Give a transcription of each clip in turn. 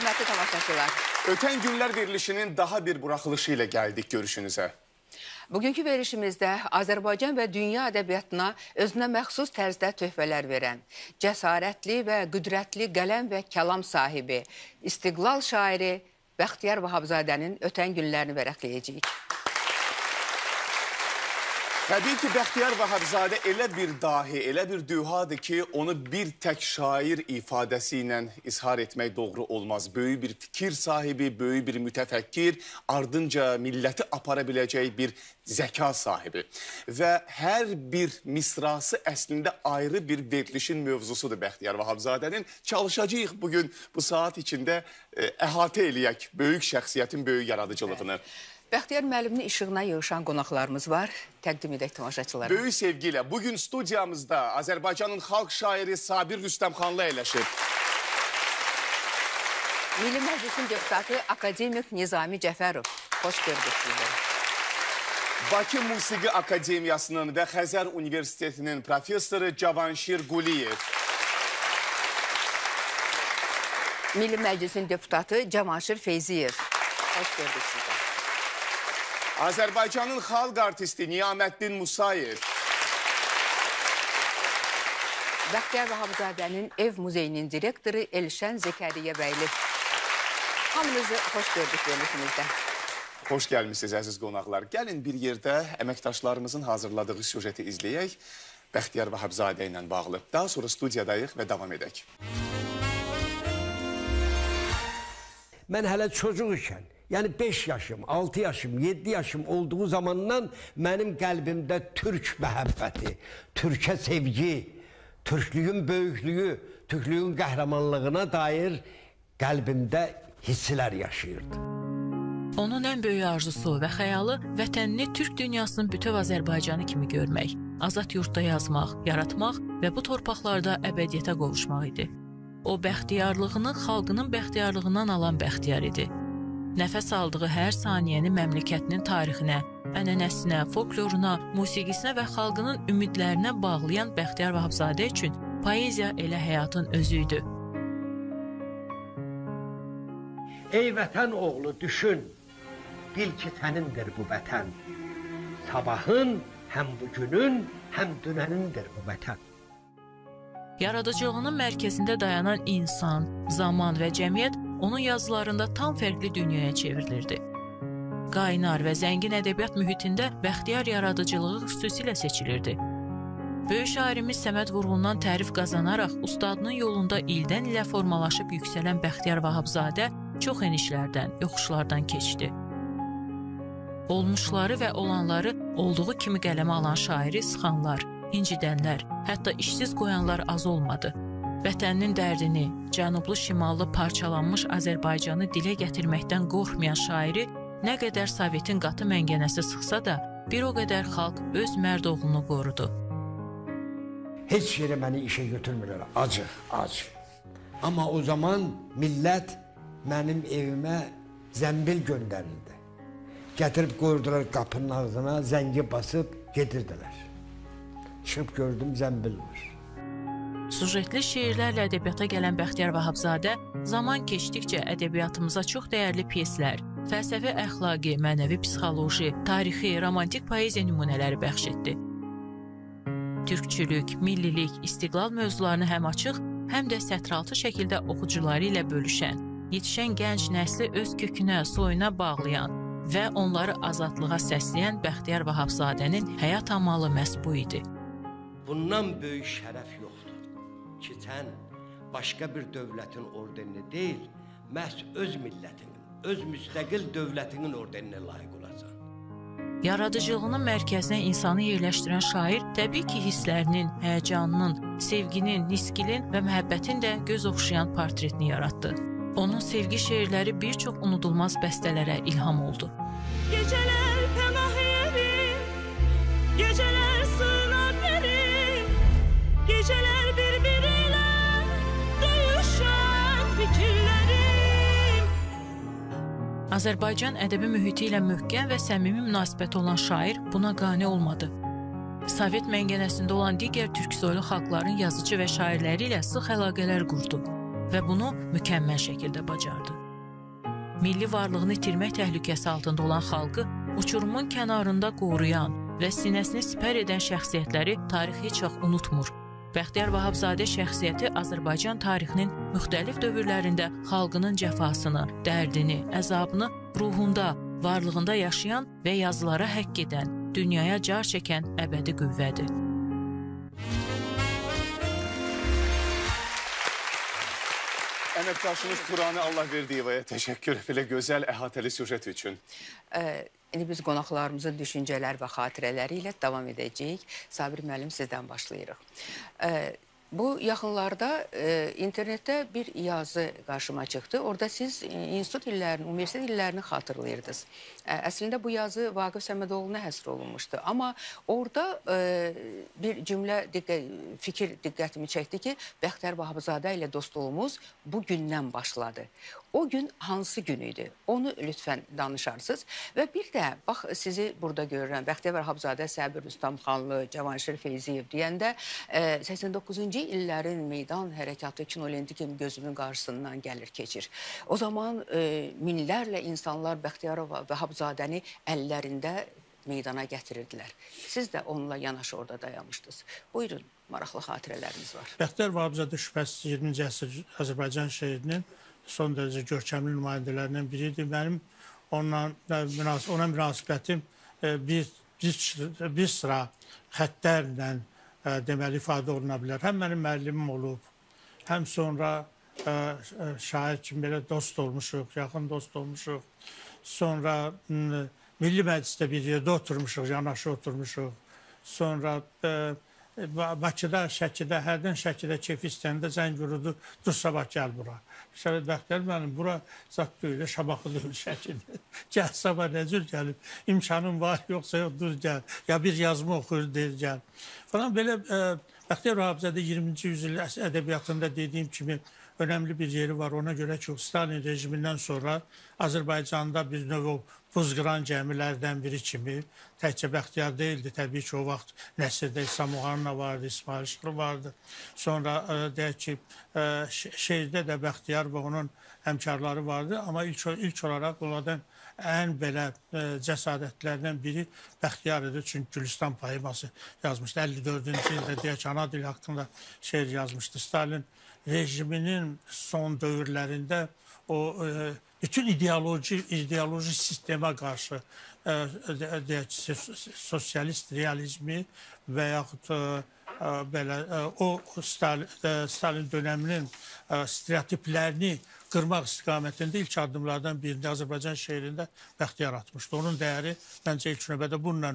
hörmətli tamaşaçılar. Ötən günlər verilişinin daha bir buraxılışı ilə gəldik görüşünüzə. Bugünkü verilişimizdə Azərbaycan və dünya ədəbiyyatına özünə məxsus tərzdə töhfələr verən, cəsarətli və qüdrətli qələm və kəlam sahibi, istiqlal şairi Bəxtiyar Vahabzadənin ötən günlərini vərəqləyəcəyik. Təbii ki, Bəxtiyar Vahabzadə elə bir dahi, elə bir dühadır ki, onu bir tək şair ifadəsi ilə izhar etmək doğru olmaz. Böyük bir fikir sahibi, böyük bir mütəfəkkir, ardınca milləti apara biləcək bir zəka sahibi. Və hər bir misrası əslində ayrı bir verilişin mövzusudur Bəxtiyar Vahabzadənin. Çalışacağıq bugün bu saat içində e, əhatə eləyək böyük şəxsiyyətin böyük yaradıcılığını. Evet. Bəxtiyar müəllimin işığına yığışan qonaqlarımız var. Təqdim edək tamaşaçılara. Böyük sevgi ilə bugün studiyamızda Azərbaycanın xalq şairi Sabir Rüstəmxanlı əyləşib. Milli Məclisin deputatı akademik Nizami Cəfərov. Xoş gördük sizləri. Bakı Musiqi Akademiyasının və Xəzər Universitetinin professoru Cavanşir Quliyev. Milli Məclisin deputatı Cavanşir Feyziyev. Xoş gördük sizləri. Azərbaycanın xalq artisti Niyaməddin Musayev. Bəxtiyar Vahabzadənin ev muzeyinin direktoru Elşən Zekəriyə bəyli. Hamınızı xoş gördük verilişimizdə. Xoş gəlmişsiniz əziz qonaqlar. Gəlin bir yerdə əməkdaşlarımızın hazırladığı süjeti izləyək. Bəxtiyar Vahabzadə ilə bağlı. Daha sonra studiyadayıq və davam edək. Mən hələ çocuq ikən Yəni 5 yaşım, 6 yaşım, 7 yaşım olduğu zamandan mənim qəlbimdə türk məhəbbəti, türkə sevgi, türklüyün böyüklüyü, türklüyün qəhrəmanlığına dair qəlbimdə hisslər yaşayırdı. Onun ən böyük arzusu və xəyalı vətənini Türk dünyasının bütöv Azərbaycanı kimi görmək, azad yurtda yazmaq, yaratmaq və bu torpaqlarda əbədiyyətə qovuşmaq idi. O bəxtiyarlığını xalqının bəxtiyarlığından alan bəxtiyar idi. Nəfəs aldığı hər saniyəni məmləkətinin tarixinə, ənənəsinə, folkloruna, musiqisinə və xalqının ümidlərinə bağlayan Bəxtiyar Vahabzadə üçün poeziya elə həyatın özü idi. Ey vətən oğlu düşün, bil ki sənindir bu vətən. Sabahın həm bugünün, həm dünənindir bu vətən. Yaradıcılığının mərkəzində dayanan insan, zaman və cəmiyyət onun yazılarında tam fərqli dünyaya çevrilirdi. Qaynar və zəngin ədəbiyyat mühitində bəxtiyar yaradıcılığı xüsusilə seçilirdi. Böyük şairimiz Səməd Vurğundan tərif qazanaraq ustadının yolunda ildən ilə formalaşıb yüksələn Bəxtiyar Vahabzadə çox enişlərdən, yoxuşlardan keçdi. Olmuşları və olanları olduğu kimi qələmə alan şairi sıxanlar, incidənlər, hətta işsiz qoyanlar az olmadı. Vətəninin dərdini, cənublu şimallı parçalanmış Azərbaycanı dilə gətirməkdən qorxmayan şairi nə qədər Sovetin qatı məngənəsi sıxsa da, bir o qədər xalq öz mərd oğlunu qorudu. Heç yerə məni işə götürmürlər, acıq, ac. Amma o zaman millət mənim evimə zəmbil göndərildi. Gətirib qoyurdular qapının ağzına, zəngi basıb gedirdilər. Çıxıb gördüm zəmbil var. Sujetli şeirlərlə ədəbiyyata gələn Bəxtiyar Vahabzadə zaman keçdikcə ədəbiyyatımıza çox dəyərli pyeslər, fəlsəfi əxlaqi, mənəvi psixoloji, tarixi, romantik poeziya nümunələri bəxş etdi. Türkçülük, millilik, istiqlal mövzularını həm açıq, həm də sətraltı şəkildə oxucuları ilə bölüşən, yetişən gənc nəsli öz kökünə, soyuna bağlayan və onları azadlığa səsləyən Bəxtiyar Vahabzadənin həyat amalı məhz bu idi. Bundan böyük şərəf yoxdur ki, sən başqa bir dövlətin ordeninə deyil, məhz öz millətinin, öz müstəqil dövlətinin ordeninə layiq olasan. Yaradıcılığının mərkəzinə insanı yerləşdirən şair təbii ki, hisslərinin, həyəcanının, sevginin, niskilin və məhəbbətin də göz oxşayan portretini yaratdı. Onun sevgi şeirləri bir çox unudulmaz bəstələrə ilham oldu. Gecələr pənah evim, gecələr Gecələr bir-biri Azərbaycan ədəbi mühiti ilə möhkəm və səmimi münasibəti olan şair buna qane olmadı. Sovet məngənəsində olan digər türk soylu xalqların yazıcı və şairləri ilə sıx əlaqələr qurdu. və bunu mükəmməl şəkildə bacardı. Milli varlığını itirmək təhlükəsi altında olan xalqı uçurumun kənarında qoruyan və sinəsini sipər edən şəxsiyyətləri tarix heç vaxt unutmur. Bəxtiyar Vahabzadə şəxsiyyəti Azərbaycan tarixinin müxtəlif dövrlərində xalqının cəfasını, dərdini, əzabını ruhunda, varlığında yaşayan və yazılara həkk edən, dünyaya car çəkən əbədi qüvvədir. Əməkdaşımız Turanə Allahverdiyevaya təşəkkür belə gözəl əhatəli süjet üçün. Ə, İndi biz qonaqlarımızın düşüncələr və xatirələri ilə davam edəcəyik. Sabir müəllim sizdən başlayırıq. Ə, Bu yaxınlarda e, internetdə bir yazı qarşıma çıxdı. Orada siz e, institut illərini, universitet illərini xatırlayırdınız. E, əslində bu yazı Vaqif Səmədoğlu'na həsr olunmuşdu. Amma orada e, bir cümlə diqqət, fikir diqqətimi çəkdi ki, Bəxtər Vahabzadə ilə dostluğumuz bu gündən başladı. O gün hansı gün idi? Onu lütfən danışarsınız. Və bir də bax sizi burada görürəm. Bəxtiyar Vahabzadə, Səbir Rüstəmxanlı, Cavanşir Feyziyev deyəndə e, 89-cu illərin meydan hərəkatı kinolenti kimi gözümün qarşısından gəlir keçir. O zaman e, minlərlə insanlar Bəxtiyar Vahabzadəni əllərində meydana gətirirdilər. Siz də onunla yanaşı orada dayanmışdınız. Buyurun, maraqlı xatirələriniz var. Bəxtiyar Vahabzadə şübhəsiz 20-ci əsr Azərbaycan şeirinin son dərəcə görkəmli nümayəndələrindən biridir. Mənim onunla ona münasibətim e, bir, bir, sıra xəttlərlə ə, deməli ifadə oluna bilər. Həm mənim müəllimim olub, həm sonra ə, şair kimi belə dost olmuşuq, yaxın dost olmuşuq. Sonra Milli Məclisdə bir yerdə oturmuşuq, yanaşı oturmuşuq. Sonra Bakıda, Şəkidə, hərdən Şəkidə keyfi istəyəndə zəng vururdu, dur sabah gəl bura. Şəhid Bəxtər mənim bura zat deyil, Şamaxıdır, Şəkidir. Gəl sabah nə cür gəlib, imkanın var, yoxsa yox, dur gəl. Ya bir yazma oxuyur, deyir gəl. Falan belə ə, Bəxtiyar Vahabzadə 20-ci yüzil ədəbiyyatında dediyim kimi önəmli bir yeri var. Ona görə ki, Stalin rejimindən sonra Azərbaycanda bir növ buzqıran gəmilərdən biri kimi təkcə Bəxtiyar deyildi. Təbii ki, o vaxt nəsrdə İslam Muharrına vardı, İsmail Şıxlı vardı. Sonra ə, deyək ki, ə, şeirdə də Bəxtiyar və onun həmkarları vardı. Amma ilk, ilk olaraq onlardan ən belə ə, cəsarətlərdən biri Bəxtiyar idi. Çünki Gülüstan poeması yazmışdı. 54-cü ildə deyək ana dil haqqında şeir yazmışdı. Stalin rejiminin son dövrlərində o e, bütün ideoloji ideoloji sistemə qarşı e, deyək ki, sosialist realizmi və yaxud e, belə o Stalin, Stalin dönəminin stereotiplərini qırmaq istiqamətində ilk addımlardan birində Azərbaycan şeirində Bəxtiyar atmışdı. Onun dəyəri məncə ilk növbədə bununla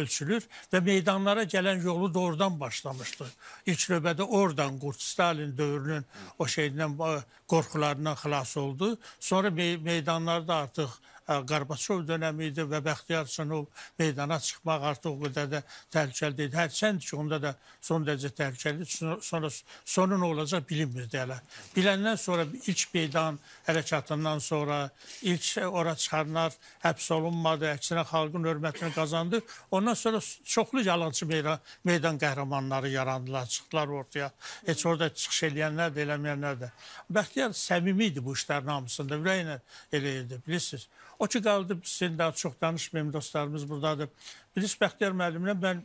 ölçülür və meydanlara gələn yolu doğrudan başlamışdı. İlk növbədə oradan Qurt Stalin dövrünün o şeyindən qorxularından xilas oldu. Sonra meydanlarda artıq Qarbaçov dönəmi idi və Bəxtiyar Sınov meydana çıxmaq artıq o qədər də təhlükəli idi. Hərçənd ki, onda da son dərəcə təhlükəli. Sonra sonu nə olacaq bilinmirdi hələ. Biləndən sonra ilk meydan hərəkatından sonra ilk ora çıxanlar həbs olunmadı, əksinə xalqın hörmətini qazandı. Ondan sonra çoxlu yalançı meydan, meydan qəhrəmanları yarandılar, çıxdılar ortaya. Heç orada çıxış eləyənlər də, eləməyənlər də. Bəxtiyar səmimi idi bu işlərin hamısında, ürəklə elə idi, bilirsiniz. O ki qaldı, sizin daha çox danışmayayım, dostlarımız buradadır. Bilis Bəxtiyar müəllimlə mən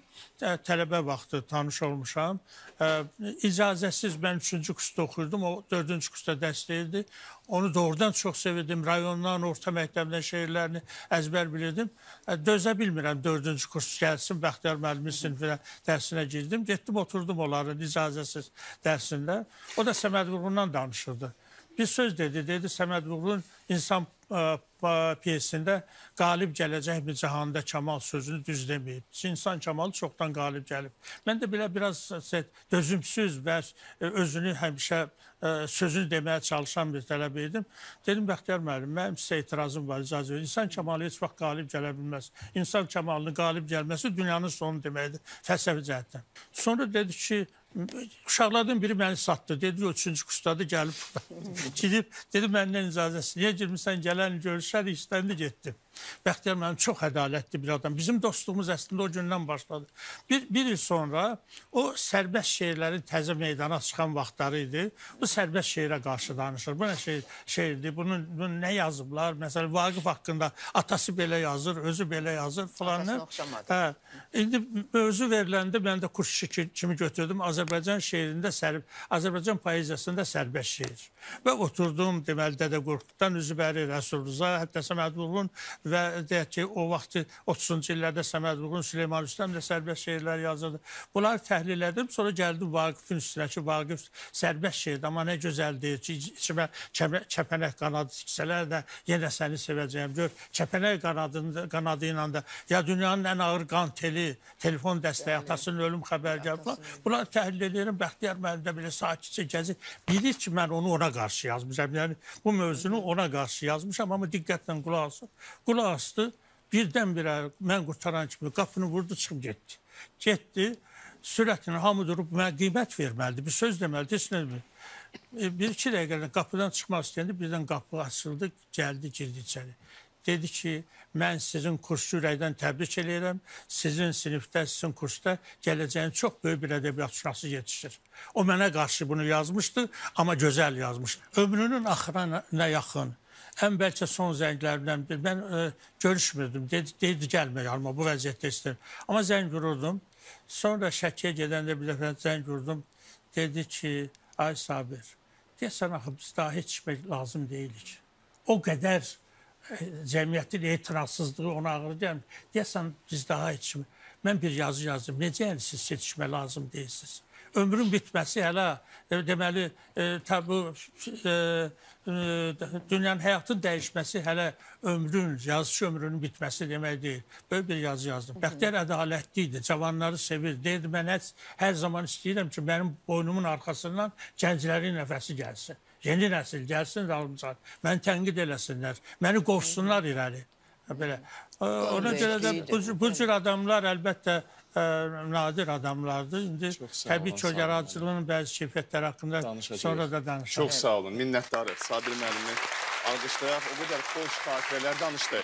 tələbə vaxtı tanış olmuşam. İcazəsiz mən 3-cü kursda oxuyurdum, o 4-cü kursda dərs deyirdi. Onu doğrudan çox sevirdim. Rayondan, orta məktəbdən şeirlərini əzbər bilirdim. Dözə bilmirəm 4-cü kurs gəlsin, Bəxtiyar müəllimin sinifinə dərsinə girdim. Getdim, oturdum onların icazəsiz dərsində. O da Səməd Vurğundan danışırdı. Bir söz dedi, dedi Səməd Vurğun insan ə, piyesində qalib gələcək bir cahanda Kamal sözünü düz deməyib. İnsan Kamalı çoxdan qalib gəlib. Mən də belə biraz dözümsüz və özünü həmişə sözünü deməyə çalışan bir tələb idim. Dedim Bəxtiyar müəllim, mənim sizə etirazım var, icazə verin. İnsan Kamalı heç vaxt qalib gələ bilməz. İnsan Kamalının qalib gəlməsi dünyanın sonu deməkdir fəlsəfi cəhətdən. Sonra dedi ki, uşaqlardan biri məni satdı. Dedi, o üçüncü kursdadır, gəlib burada. Gidib, dedi, məndən icazəsi. Niyə girmirsən, gələn görüşər, istəndi, getdim. Bəxtiyar müəllim çox ədalətli bir adam. Bizim dostluğumuz əslində o gündən başladı. Bir, bir il sonra o sərbəst şeirlərin təzə meydana çıxan vaxtları idi. Bu sərbəst şeirə qarşı danışır. Bu nə şey, şeirdir? Bunu, bunu nə yazıblar? Məsələn, Vaqif haqqında atası belə yazır, özü belə yazır oxşamadı. Hə. İndi mövzu veriləndə mən də kurs kimi götürdüm. Azərbaycan şeirində sərb Azərbaycan poeziyasında sərbəst şeir. Və oturdum deməli Dədə Qorquddan Üzbəri Rəsul Rza, hətta Səməd Vurğun və deyək ki, o vaxtı 30-cu illərdə Səməd Vurğun, Süleyman Rüstəm də sərbəst şeirlər yazırdı. Bunları təhlil etdim. Sonra gəldim Vaqifin üstünə ki, Vaqif sərbəst şeirdir, amma nə gözəldir ki, içimə çəpənək qanadı tiksələr də yenə səni sevəcəyəm. Gör, çəpənək qanadında, qanadı ilə də ya dünyanın ən ağır qan teli, telefon dəstəyi, atasının ölüm xəbəri gəlir falan. Bunları təhlil edirəm. Bəxtiyar müəllim də belə sakitcə gəzir. Bilir ki, mən onu ona qarşı yazmışam. Yəni bu mövzunu ona qarşı yazmışam, amma diqqətlə qulaq asın. Qulaq asdı. Birdən-birə mən qurtaran kimi qapını vurdu, çıxıb getdi. Getdi. Sürətlə hamı durub mənə qiymət verməlidir. Bir söz deməlidir, heç nə demir. E, Bir iki dəqiqədən qapıdan çıxmaq istəyəndə birdən qapı açıldı, gəldi, girdi içəri. Dedi ki, mən sizin kursu ürəkdən təbrik eləyirəm. Sizin sinifdə, sizin kursda gələcəyin çox böyük bir ədəbiyyatçısı yetişir. O mənə qarşı bunu yazmışdı, amma gözəl yazmışdı. Ömrünün axırına yaxın, ən bəlkə son zənglərindən bir. Mən e, görüşmürdüm. Dedi, dedi gəlmə yanıma bu vəziyyətdə istəyirəm. Amma zəng vururdum. Sonra Şəkiyə gedəndə bir dəfə zəng vurdum. Dedi ki, ay Sabir, deyəsən axı biz daha heç içmək lazım deyilik. O qədər e, cəmiyyətin etirazsızlığı ona ağır gəlmir. Deyəsən biz daha içmək. Mən bir yazı yazdım. Necə yəni siz seçmə lazım deyirsiniz? Ömrün bitməsi hələ e, deməli e, tabi e, dünyanın həyatın dəyişməsi hələ ömrün, yazıçı ömrünün bitməsi demək deyil. Böyle bir yazı yazdım. Bəxtiyar ədalətli idi, cavanları sevir. Deyirdi mən hər zaman istəyirəm ki, mənim boynumun arxasından gənclərin nəfəsi gəlsin. Yeni nəsil gəlsin dalımcan. Məni tənqid eləsinlər, məni qovsunlar irəli. Belə. Ona görə də bu, bu cür adamlar əlbəttə ə, nadir adamlardır. İndi təbii ki, o sağ olun. yaradıcılığın bəzi keyfiyyətləri haqqında Danışacağıq. sonra da danışarıq. Çox sağ olun, minnətdarıq. Sabir müəllimi alqışlayaq. O qədər xoş xatirələr danışdı.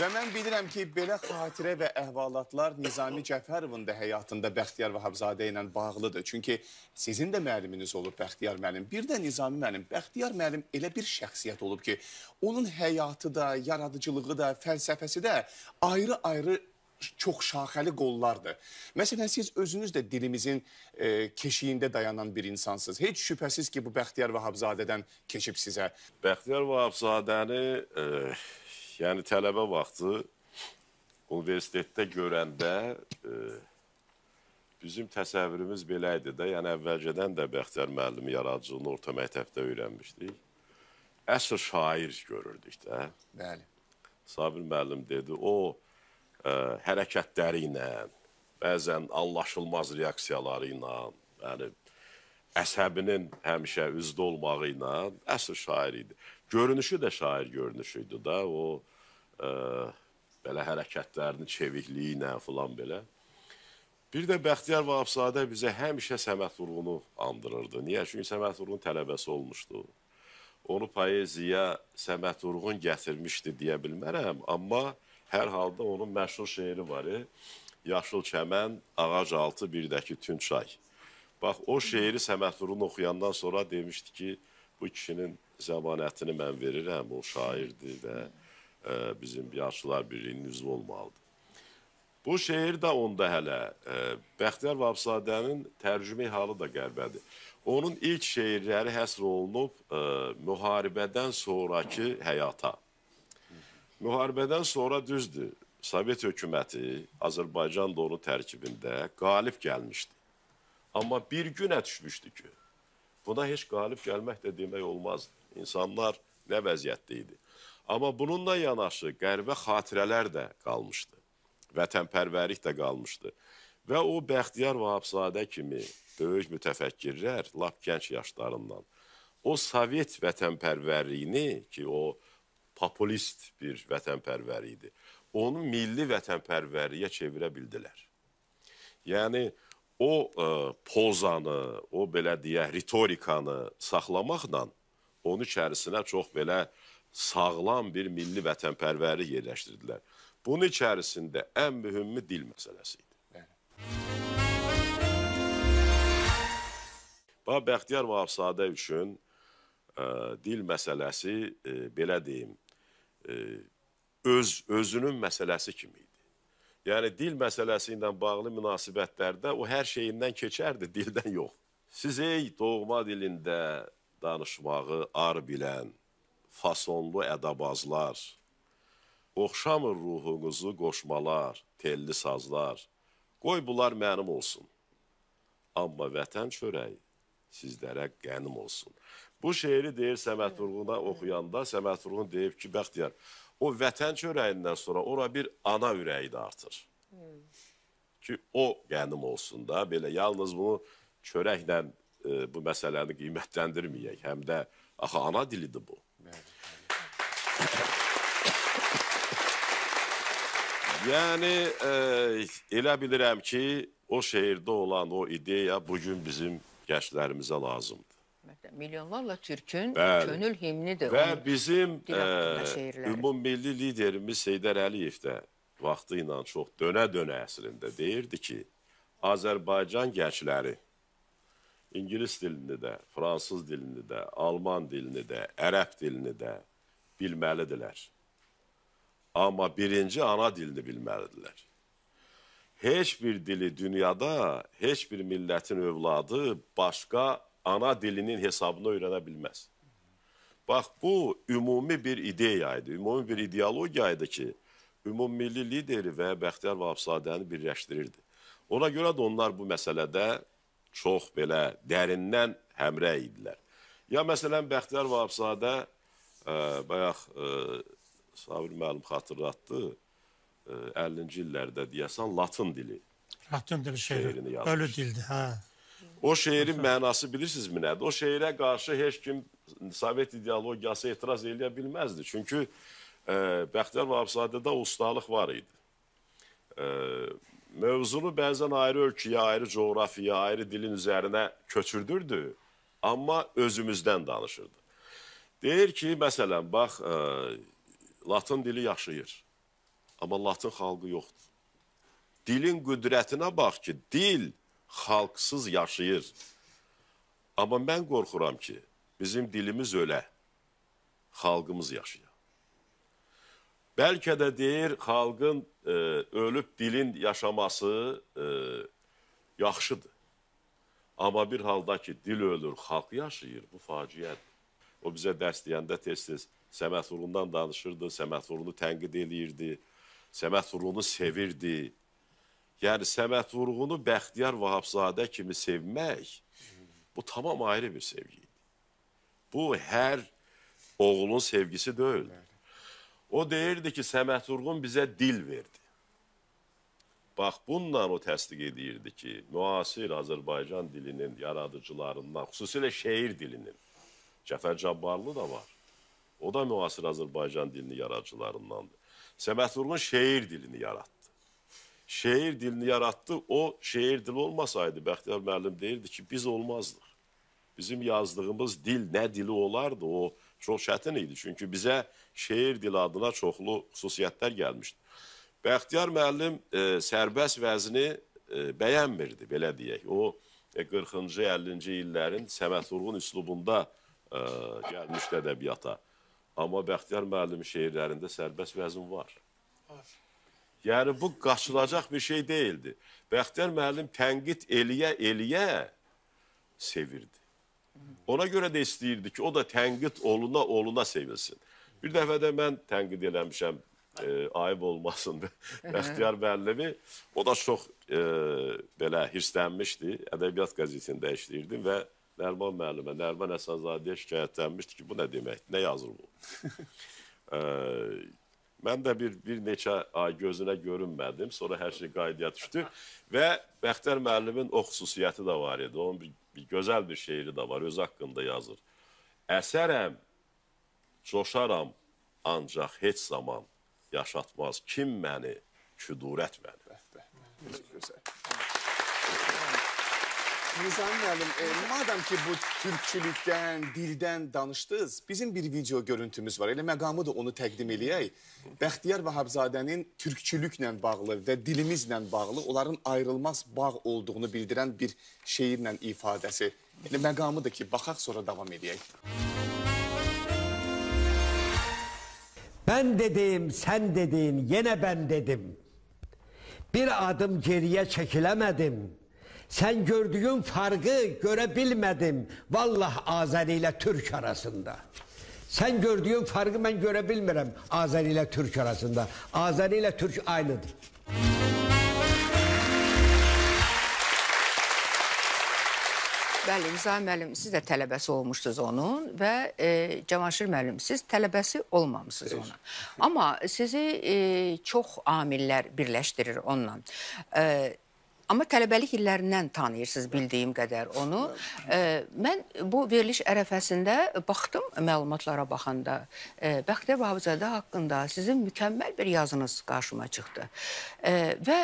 Və mən bilirəm ki, belə xatirə və əhvalatlar Nizami Cəfərovun da həyatında Bəxtiyar Vahabzadə ilə bağlıdır. Çünki sizin də müəlliminiz olub Bəxtiyar müəllim. Bir də Nizami müəllim, Bəxtiyar müəllim elə bir şəxsiyyət olub ki, onun həyatı da, yaradıcılığı da, fəlsəfəsi də ayrı-ayrı çox şaxəli qollardır. Məsələn, siz özünüz də dilimizin e, keşiyində dayanan bir insansınız. Heç şübhəsiz ki, bu Bəxtiyar Vahabzadədən keçib sizə. Bəxtiyar Vahabzadəni e, yəni tələbə vaxtı universitetdə görəndə e, bizim təsəvvürümüz belə idi də, yəni əvvəlcədən də Bəxtiyar müəllimi yaradıcılığını orta məktəbdə öyrənmişdik. Əsr şair görürdük də. Bəli. Sabir müəllim dedi, o ə, hərəkətləri ilə, bəzən anlaşılmaz reaksiyaları ilə, yəni əsəbinin həmişə üzdə olmağı ilə əsl şair idi. Görünüşü də şair görünüşü idi da, o ə, belə hərəkətlərinin çevikliyi ilə falan belə. Bir də Bəxtiyar Vahabzadə bizə həmişə Səməd Vurğunu andırırdı. Niyə? Çünki Səməd Vurğun tələbəsi olmuşdu. Onu poeziyaya Səməd Vurğun gətirmişdi deyə bilmərəm, amma hər halda onun məşhur şeiri var. Yaşıl çəmən, ağac altı, birdəki tün çay. Bax, o şeiri Səməd Vurğun oxuyandan sonra demişdi ki, bu kişinin zəmanətini mən verirəm, o şairdir və e, bizim Yaşlılar Birliyinin üzvü olmalıdır. Bu şeir də onda hələ e, Bəxtiyar Vahabzadənin tərcümə halı da qərbədir. Onun ilk şeirləri həsr olunub e, müharibədən sonrakı həyata. Müharibədən sonra düzdür, Sovet hökuməti Azərbaycan da onun tərkibində qalib gəlmişdi. Amma bir günə düşmüşdü ki, buna heç qalib gəlmək də demək olmaz. İnsanlar nə vəziyyətdə idi. Amma bununla yanaşı qərbə xatirələr də qalmışdı. Vətənpərvərlik də qalmışdı. Və o Bəxtiyar Vahabzadə kimi böyük mütəfəkkirlər lap gənc yaşlarından o Sovet vətənpərvərliyini ki, o populist bir vətənpərvər idi. Onu milli vətənpərvərliyə çevirə bildilər. Yəni o ə, pozanı, o belə deyə ritorikanı saxlamaqla onun içərisinə çox belə sağlam bir milli vətənpərvərlik yerləşdirdilər. Bunun içərisində ən mühümü dil məsələsi idi. Bax, Bəxtiyar Vahabzadə üçün ə, dil məsələsi, ə, belə deyim, öz, özünün məsələsi kimi idi. Yəni, dil məsələsi ilə bağlı münasibətlərdə o hər şeyindən keçərdi, dildən yox. Siz ey doğma dilində danışmağı ar bilən, fasonlu ədabazlar, oxşamır ruhunuzu qoşmalar, telli sazlar, qoy bunlar mənim olsun. Amma vətən çörəyi sizlərə qənim olsun. Bu şeiri deyir Səməd Vurğuna oxuyanda, Səməd Vurğun deyib ki, Bəxtiyar, o vətən çörəyindən sonra ora bir ana ürəyi də artır. Ki, o qənim olsun da, belə yalnız bunu çörəklə e, bu məsələni qiymətləndirməyək. Həm də, axı, ana dilidir bu. Yəni, e, elə bilirəm ki, o şeirdə olan o ideya bugün bizim gənclərimizə lazımdır. Milyonlarla türkün Bəli. könül himnidir. Və onun bizim ə, şeirləri. ümummilli liderimiz Heydər Əliyev də vaxtı ilə çox dönə-dönə əslində deyirdi ki, Azərbaycan gəncləri ingilis dilini də, fransız dilini də, alman dilini də, ərəb dilini də bilməlidirlər. Amma birinci ana dilini bilməlidirlər. Heç bir dili dünyada, heç bir millətin övladı başqa ana dilinin hesabına öyrənə bilməz. Bax, bu ümumi bir ideya idi, ümumi bir ideologiyaydı ki, ümummilli lideri və Bəxtiyar Vahabzadəni birləşdirirdi. Ona görə də onlar bu məsələdə çox belə dərindən həmrəy idilər. Ya məsələn, Bəxtiyar Vahabzadə, ə, bayaq ə, Sabir müəllim xatırlatdı, ə, 50-ci illərdə deyəsən Latın dili. Latın dili şeiri. Ölü dildi, hə. O şeirin mənası bilirsinizmi nədir? O şeirə qarşı heç kim Sovet ideologiyası etiraz eləyə bilməzdi. Çünki e, Bəxtiyar Vahabzadədə ustalıq var idi. E, mövzunu bəzən ayrı ölkəyə, ayrı coğrafiyaya, ayrı dilin üzərinə köçürdürdü, amma özümüzdən danışırdı. Deyir ki, məsələn, bax, e, Latın dili yaşayır, amma Latın xalqı yoxdur. Dilin qüdrətinə bax ki, dil xalqsız yaşayır. Amma mən qorxuram ki, bizim dilimiz ölə, xalqımız yaşaya. Bəlkə də deyir, xalqın e, ölüb dilin yaşaması e, yaxşıdır. Amma bir halda ki, dil ölür, xalq yaşayır, bu faciədir. O bizə dərs deyəndə tez-tez Səməd Vurğundan danışırdı, Səməd Vurğunu tənqid eləyirdi, Səməd Vurğunu sevirdi. Yəni Səməd Vurğunu Bəxtiyar Vahabzadə kimi sevmək bu tamam ayrı bir sevgi idi. Bu hər oğlun sevgisi deyil. O deyirdi ki, Səməd Vurğun bizə dil verdi. Bax, bununla o təsdiq edirdi ki, müasir Azərbaycan dilinin yaradıcılarından, xüsusilə şeir dilinin, Cəfər Cabbarlı da var. O da müasir Azərbaycan dilinin yaradıcılarındandır. Səməd Vurğun şeir dilini yarattı. Şeir dilini yarattı. O şeir dili olmasaydı, Bəxtiyar müəllim deyirdi ki, biz olmazdıq. Bizim yazdığımız dil nə dili olardı, o çox çətin idi. Çünki bizə şeir dili adına çoxlu xüsusiyyətlər gəlmişdi. Bəxtiyar müəllim e, sərbəst vəzni e, bəyənmirdi, belə deyək. O e, 40-cı, 50-ci illərin Səməd Vurğun üslubunda e, gəlmişdi ədəbiyyata. Amma Bəxtiyar müəllimin şeirlərində sərbəst vəzn var. Yəni bu qaçılacaq bir şey deyildi. Bəxtiyar müəllim tənqid eləyə-eləyə sevirdi. Ona görə də istəyirdi ki, o da tənqid oluna oluna sevilsin. Bir dəfə də mən tənqid eləmişəm, e, ayıb olmasın Bəxtiyar müəllimi. O da çox e, belə hirslənmişdi. Ədəbiyyat qəzetində işləyirdim və Nərman müəllimə, Nərman Əsazadəyə şikayətlənmişdi ki, bu nə deməkdir, nə yazır bu? e, mən də bir, bir neçə ay gözünə görünmədim, sonra hər şey qaydaya düşdü və Bəxtər müəllimin o xüsusiyyəti də var idi, onun bir, bir gözəl bir şeiri də var, öz haqqında yazır. Əsərəm, coşaram, ancaq heç zaman yaşatmaz kim məni, küdurət məni. Gözəl. Nizami müəllim, e, madem ki bu türkçülükdən, dildən danışdınız, bizim bir video görüntümüz var. Elə məqamı da onu təqdim eləyək. Bəxtiyar Vahabzadənin türkçülüklə bağlı və dilimizlə bağlı onların ayrılmaz bağ olduğunu bildirən bir şeirlə ifadəsi. Elə məqamıdır ki, baxaq sonra davam edək. Ben dedim, sen dedin, yine ben dedim. Bir adım geriye çekilemedim. Sen gördüğün farkı görebilmedim. Vallahi Azeri ile Türk arasında. Sen gördüğün farkı ben görebilmirəm Azeri ile Türk arasında. Azeri ile Türk aynıdır. Bəli, Nizami müəllim, siz də tələbəsi olmuşdunuz onun və e, Cavanşir müəllim, siz tələbəsi olmamısınız ona. Amma sizi e, çox amillər birləşdirir onunla. E, Amma tələbəlik illərindən tanıyırsınız bildiyim qədər onu. E, mən bu veriliş ərəfəsində baxdım məlumatlara baxanda. E, Bəxtiyar Vahabzadə haqqında sizin mükəmməl bir yazınız qarşıma çıxdı. E, və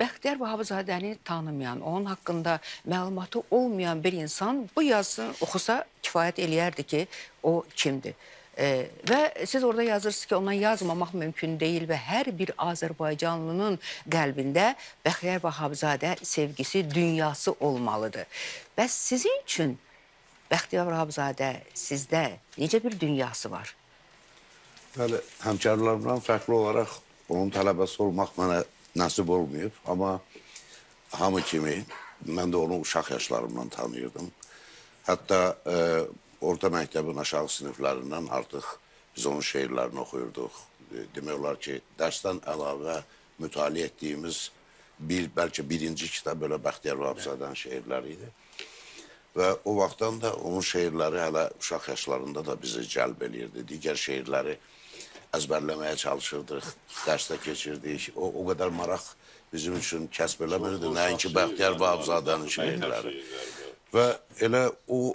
Bəxtiyar Vahabzadəni tanımayan, onun haqqında məlumatı olmayan bir insan bu yazısını oxusa kifayət eləyərdi ki, o kimdir. Ee, və siz orada yazırsınız ki, ondan yazmamaq mümkün deyil və hər bir Azərbaycanlının qəlbində Bəxtiyar Vahabzadə sevgisi, dünyası olmalıdır. Bəs sizin üçün Bəxtiyar Vahabzadə sizdə necə bir dünyası var? Bəli, həmkarlarımdan fərqli olaraq onun tələbəsi olmaq mənə nəsib olmayıb, amma hamı kimi mən də onu uşaq yaşlarımdan tanıyırdım. Hətta e, orta məktəbin aşağı siniflərindən artıq biz onun şeirlərini oxuyurduq. E, demək olar ki, dərsdən əlavə mütaliə etdiyimiz bir, bəlkə birinci kitab belə Bəxtiyar Vahabzadənin şeirləri idi. Və o vaxtdan da onun şeirləri hələ uşaq yaşlarında da bizi cəlb eləyirdi. Digər şeirləri əzbərləməyə çalışırdıq, dərsdə keçirdik. O, o qədər maraq bizim üçün kəsb eləmirdi, nəinki Bəxtiyar Vahabzadənin şeirləri. Və elə o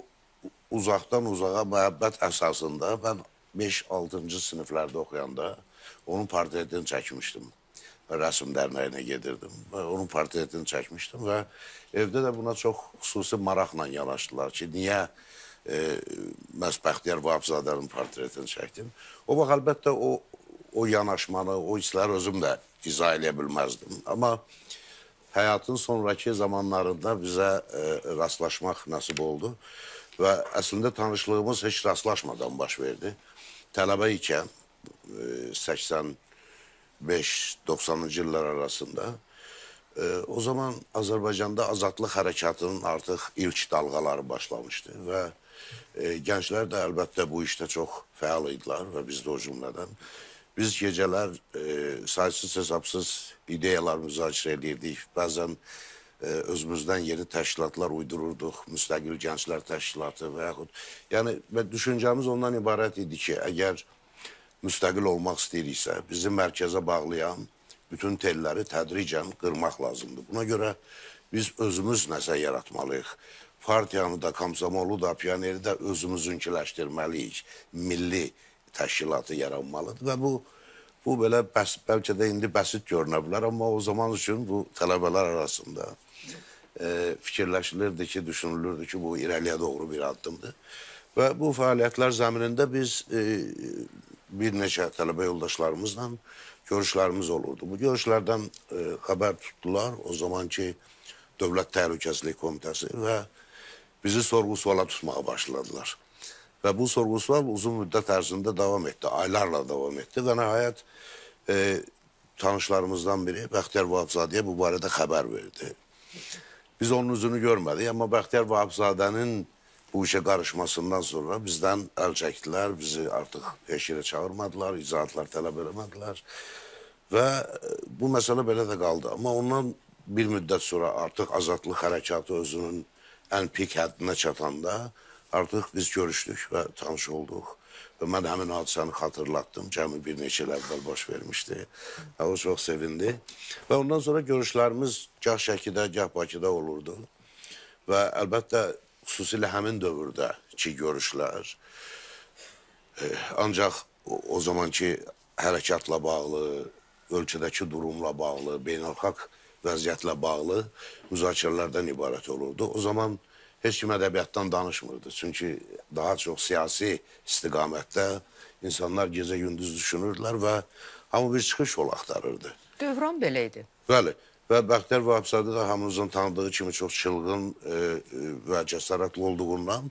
uzaqdan uzağa məhəbbət əsasında mən 5-6-cı siniflərdə oxuyanda onun portretini çəkmişdim. Rəsm dərnəyinə gedirdim və onun portretini çəkmişdim və evdə də buna çox xüsusi maraqla yanaşdılar ki, niyə e, məhz Bəxtiyar Vahabzadənin portretini çəkdim. O vaxt əlbəttə o, o yanaşmanı, o hissləri özüm də izah eləyə bilməzdim. Amma həyatın sonraki zamanlarında bizə e, rastlaşmaq nəsib oldu və əslində tanışlığımız heç rastlaşmadan baş verdi. Tələbə ikən e, 85-90-cı illər arasında e, o zaman Azərbaycanda azadlıq hərəkatının artıq ilk dalğaları başlamışdı və e, gənclər də əlbəttə bu işdə çox fəal idilər və biz də o cümlədən. Biz gecələr e, saysız hesabsız ideyalar müzakirə edirdik. Bəzən e, özümüzdən yeni təşkilatlar uydururduq, müstəqil gənclər təşkilatı və yaxud yəni və düşüncəmiz ondan ibarət idi ki, əgər müstəqil olmaq istəyiriksə, bizi mərkəzə bağlayan bütün telləri tədricən qırmaq lazımdır. Buna görə biz özümüz nəsə yaratmalıyıq. Partiyanı da, komsomolu da, piyoneri də özümüzünkiləşdirməliyik. Milli təşkilatı yaranmalıdır və bu bu belə bəs, bəlkə də indi bəsit görünə bilər, amma o zaman üçün bu tələbələr arasında e, fikirləşilirdi ki, düşünülürdü ki, bu irəliyə doğru bir addımdır. Və bu fəaliyyətlər zəminində biz e, bir neçə tələbə yoldaşlarımızla görüşlərimiz olurdu. Bu görüşlərdən e, xəbər tutdular o zamanki Dövlət Təhlükəsizlik Komitəsi və bizi sorğu-suala tutmağa başladılar. Və bu sorğu-sual uzun müddət ərzində davam etdi, aylarla davam etdi və nəhayət e, tanışlarımızdan biri Bəxtiyar Vahabzadəyə bu barədə xəbər verdi. Biz onun üzünü görmədik, amma Bəxtiyar Vahabzadənin bu işə qarışmasından sonra bizdən əl çəkdilər, bizi artıq heç yerə çağırmadılar, izahatlar tələb eləmədilər və e, bu məsələ belə də qaldı. Amma ondan bir müddət sonra artıq azadlıq hərəkatı özünün ən pik həddinə çatanda artıq biz görüşdük və tanış olduq. Və mən həmin hadisəni xatırlatdım. Cəmi bir neçə il əvvəl baş vermişdi. Və o çox sevindi. Və ondan sonra görüşlərimiz gah Şəkidə, gah Bakıda olurdu. Və əlbəttə xüsusilə həmin dövrdə ki görüşlər e, ancaq o, o zamanki hərəkatla bağlı, ölkədəki durumla bağlı, beynəlxalq vəziyyətlə bağlı müzakirələrdən ibarət olurdu. O zaman heç kim ədəbiyyatdan danışmırdı. Çünki daha çox siyasi istiqamətdə insanlar gecə-gündüz düşünürdülər və hamı bir çıxış yolu axtarırdı. Dövran belə idi. Bəli. Və Bəxtiyar Vahabzadə də hamımızın tanıdığı kimi çox çılğın e, e, və cəsarətli olduğundan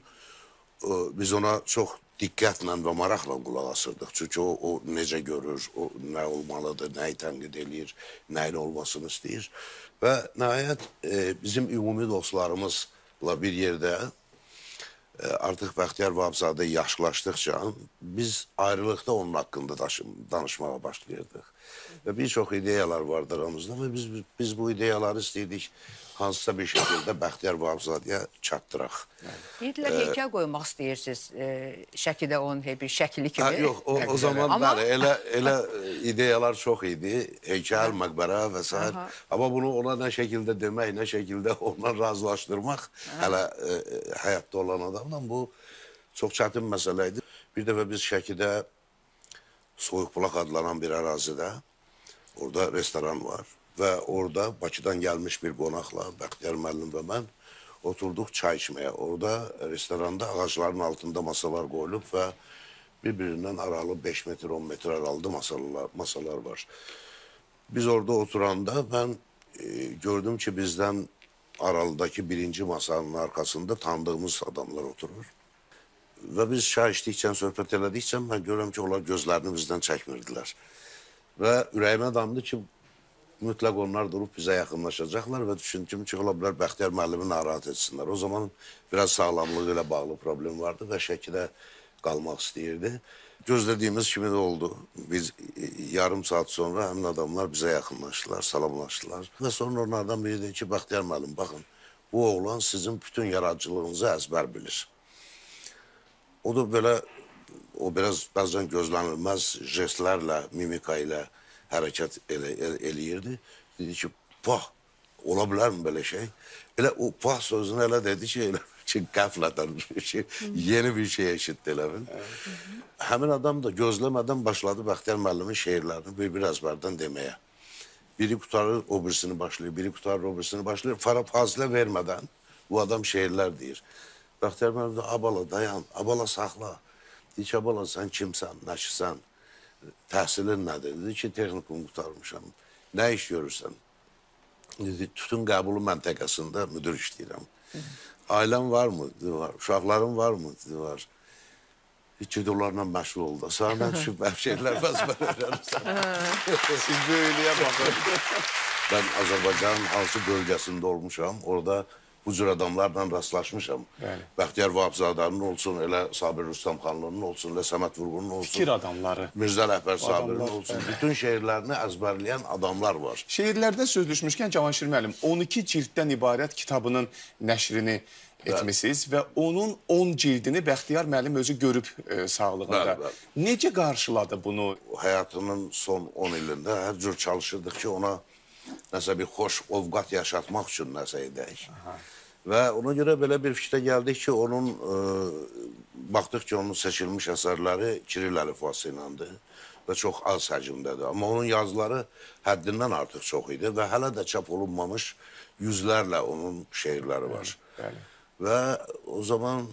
e, biz ona çox diqqətlə və maraqla qulaq asırdıq. Çünki o, o necə görür, o nə olmalıdır, nəyi tənqid eləyir, nəyin olmasını istəyir. Və nəhayət e, bizim ümumi dostlarımızla bir yerdə e, artıq Bəxtiyar Vahabzadə yaşlaşdıqca biz ayrılıqda onun haqqında daşım, danışmağa başlayırdıq. Və bir çox ideyalar vardı aramızda və biz, biz bu ideyaları istəyirdik hansısa bir şəkildə Bəxtiyar Vahabzadəyə çatdıraq. Deyirdilər heykəl qoymaq istəyirsiniz. E, Şəkidə onun bir şəkli kimi. Ha, yox, o, o zaman Amma- bəli, elə elə e, ideyalar çox idi. Heykəl, məqbərə və s. Amma bunu ona nə şəkildə demək, nə şəkildə ondan razılaşdırmaq hələ e, e, həyatda olan adamla bu çox çətin məsələ idi. Bir dəfə biz Şəkidə Soyuqbulaq adlanan bir ərazidə orada restoran var və orada Bakıdan gəlmiş bir qonaqla Bəxtiyar müəllim və mən oturduq çay içməyə. Orada restoranda ağacların altında masalar qoyulub və bir-birindən aralı 5 metr, 10 metr aralıda masalar, masalar var. Biz orada oturanda mən e, gördüm ki bizdən aralıdaki birinci masanın arkasında tanıdığımız adamlar oturur. Və biz çay içdikcə, söhbət elədikcə mən görürəm ki, onlar gözlərini bizdən çəkmirdilər. Və ürəyimə damdı ki, mütləq onlar durub bizə yaxınlaşacaqlar və düşündüm ki, ola bilər Bəxtiyar müəllimi narahat etsinlər. O zaman biraz sağlamlığı ilə bağlı problem vardı və Şəkidə qalmaq istəyirdi. Gözlədiyimiz kimi də oldu. Biz e, yarım saat sonra həmin adamlar bizə yaxınlaşdılar, salamlaşdılar. Və sonra onlardan biri dedi ki, Bəxtiyar müəllim, baxın, bu oğlan sizin bütün yaradıcılığınızı əzbər bilir. O da belə o biraz bəzən gözlənilməz jestlərlə, mimika ilə hərəkət elə, elə, eləyirdi. Dedi ki, bax, ola bilərmi belə şey? Elə o bax sözünü elə dedi ki, elə ki, qəflətən şey, yeni bir şey eşitdi elə bil. Həmin adam da gözləmədən başladı Bəxtiyar müəllimin şeirlərini bir-bir əzbərdən deməyə. Biri qutarır, o birisini başlayır, biri qutarır, o birisini başlayır. Fara fasilə vermədən bu adam şeirlər deyir. Bəxtiyar müəllim də, abala dayan, abala saxla. Deyir ki, abala sən kimsən, nəşisən, təhsilin nədir? Dedi ki, texnikum qutarmışam. Nə iş görürsən? Dedi, tütün qəbulu məntəqəsində müdür işləyirəm. Ailən varmı? Dedi, var. Uşaqların varmı? Dedi, var. Hiç onlarla məşğul ol da. Sana mən düşüb bəf şeylər bəzbər öyrənirsən. Siz böyülüyə baxın. Ben Azərbaycanın hansı bölgəsində olmuşam. Orada bu cür adamlarla rastlaşmışam. Bəli. Bəxtiyar Vahabzadənin olsun, elə Sabir Rüstəmxanlının olsun, elə Səməd Vurğunun olsun. Fikir adamları. Mirzə Rəhbər Sabirin olsun. bəli. Bütün şeirlərini əzbərləyən adamlar var. Şeirlərdə söz düşmüşkən Cavanşir müəllim 12 cilddən ibarət kitabının nəşrini etmisiniz və onun 10 cildini Bəxtiyar müəllim özü görüb e, sağlığında. Bəli, Necə qarşıladı bunu? Həyatının son 10 ilində hər cür çalışırdıq ki, ona nəsə bir xoş ovqat yaşatmaq üçün nəsə edək. Və ona görə belə bir fikrə gəldik ki, onun e, baxdıq ki, onun seçilmiş əsərləri Kiril əlifbası iləndir və çox az həcmdədir. Amma onun yazıları həddindən artıq çox idi və hələ də çap olunmamış yüzlərlə onun şeirləri var. Bəli. Və o zaman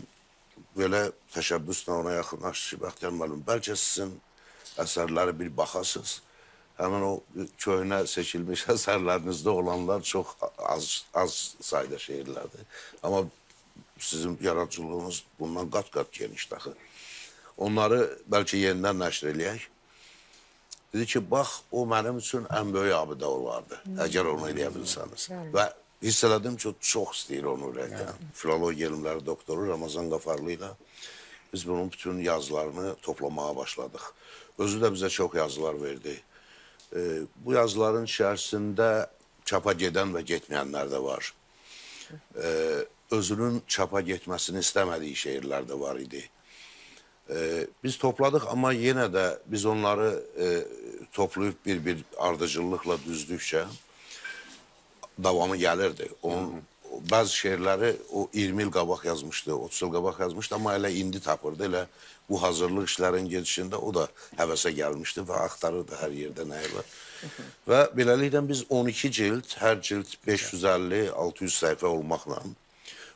belə təşəbbüslə ona yaxınlaşdı ki, Bəxtiyar müəllim, bəlkə sizin əsərləri bir baxasınız. Həmin o köhnə seçilmiş əsərlərinizdə olanlar çox az, az sayda şeirlərdir. Amma sizin yaradıcılığınız bundan qat-qat genişdir axı. Onları bəlkə yenidən nəşr eləyək. Dedi ki, bax, o mənim üçün ən böyük abidə olardı, əgər onu eləyə bilsəniz. Və hiss elədim ki, çox istəyir onu ürəkdən. Filologiya elmləri doktoru Ramazan Qafarlı ilə biz bunun bütün yazılarını toplamağa başladıq. Özü də bizə çox yazılar verdi. E, bu yazıların içərisində çapa gedən və getməyənlər də var. E, özünün çapa getməsini istəmədiyi şeirlər də var idi. E, biz topladıq amma yenə də biz onları e, toplayıb bir-bir ardıcıllıqla düzdükcə davamı gəlirdi. Onun o bəzi şeirləri o 20 il qabaq yazmışdı, 30 il qabaq yazmışdı, amma elə indi tapırdı. Elə bu hazırlıq işlərin gedişində o da həvəsə gəlmişdi və axtarırdı hər yerdə nəyə var. Və beləliklə biz 12 cild, hər cild 550-600 səhifə olmaqla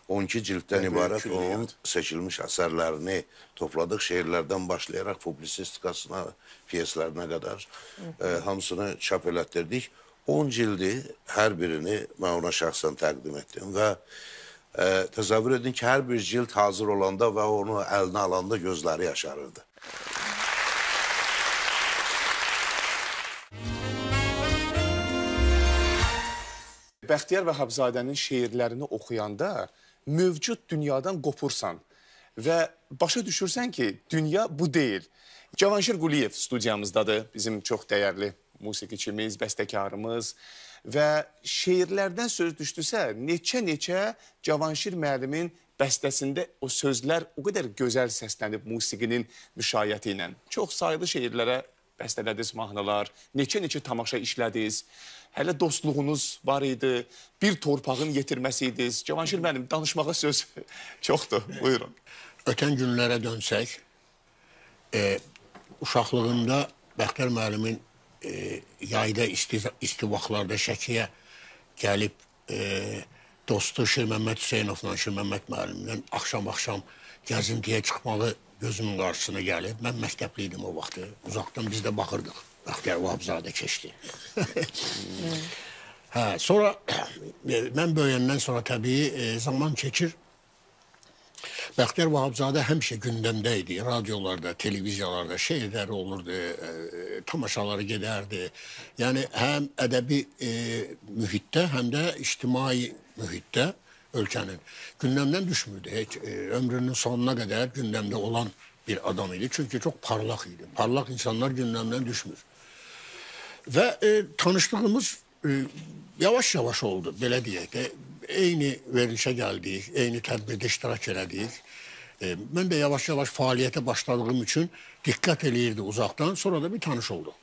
12 cilddən Böyük ibarət külliyat. onun seçilmiş əsərlərini topladıq. Şeirlərdən başlayaraq publisistikasına, pyeslərinə qədər e, hamısını çap elətdirdik. 10 cildi hər birini mən ona şəxsən təqdim etdim və e, təsəvvür edin ki, hər bir cild hazır olanda və onu əlinə alanda gözləri yaşarırdı. Bəxtiyar Vəhabzadənin şeirlərini oxuyanda mövcud dünyadan qopursan və başa düşürsən ki, dünya bu deyil. Cavanşir Quliyev studiyamızdadır, bizim çox dəyərli musiqiçimiz, bəstəkarımız və şeirlərdən söz düşdüsə, neçə-neçə Cavanşir müəllimin bəstəsində o sözlər o qədər gözəl səslənib musiqinin müşayiəti ilə. Çox saylı şeirlərə bəstələdiniz mahnılar, neçə-neçə tamaşa işlədiniz. Hələ dostluğunuz var idi, bir torpağın yetirməsi idiniz. Cavanşir müəllim, danışmağa söz çoxdur. Buyurun. ötən günlərə dönsək, e, uşaqlığında Bəxtər müəllimin e, yayda isti, isti vaxtlarda Şəkiyə gəlib e, dostu Şirməmməd Hüseynovla Şirməmməd müəllimlə axşam-axşam gəzintiyə çıxmağı gözümün qarşısına gəlib. Mən məktəbli idim o vaxtı. Uzaqdan biz də baxırdıq. Bəxtiyar Vahabzadə keçdi. hə, sonra mən böyüyəndən sonra təbii e, zaman keçir. Bəxtiyar Vahabzadə həmişə gündəmdə idi. Radiolarda, televiziyalarda şeirləri olurdu, e, tamaşaları gedərdi. Yəni həm ədəbi e, mühitdə, həm də ictimai mühitdə ölkənin gündəmdən düşmürdü. Heç e, ömrünün sonuna qədər gündəmdə olan bir adam idi. Çünki çox parlaq idi. Parlaq insanlar gündəmdən düşmür. Və e, tanışdığımız e, yavaş-yavaş oldu, belə deyək də. Eyni verilişə gəldik, eyni tədbirdə iştirak elədik. E, mən də yavaş-yavaş fəaliyyətə başladığım üçün diqqət eləyirdi uzaqdan, sonra da bir tanış oldu.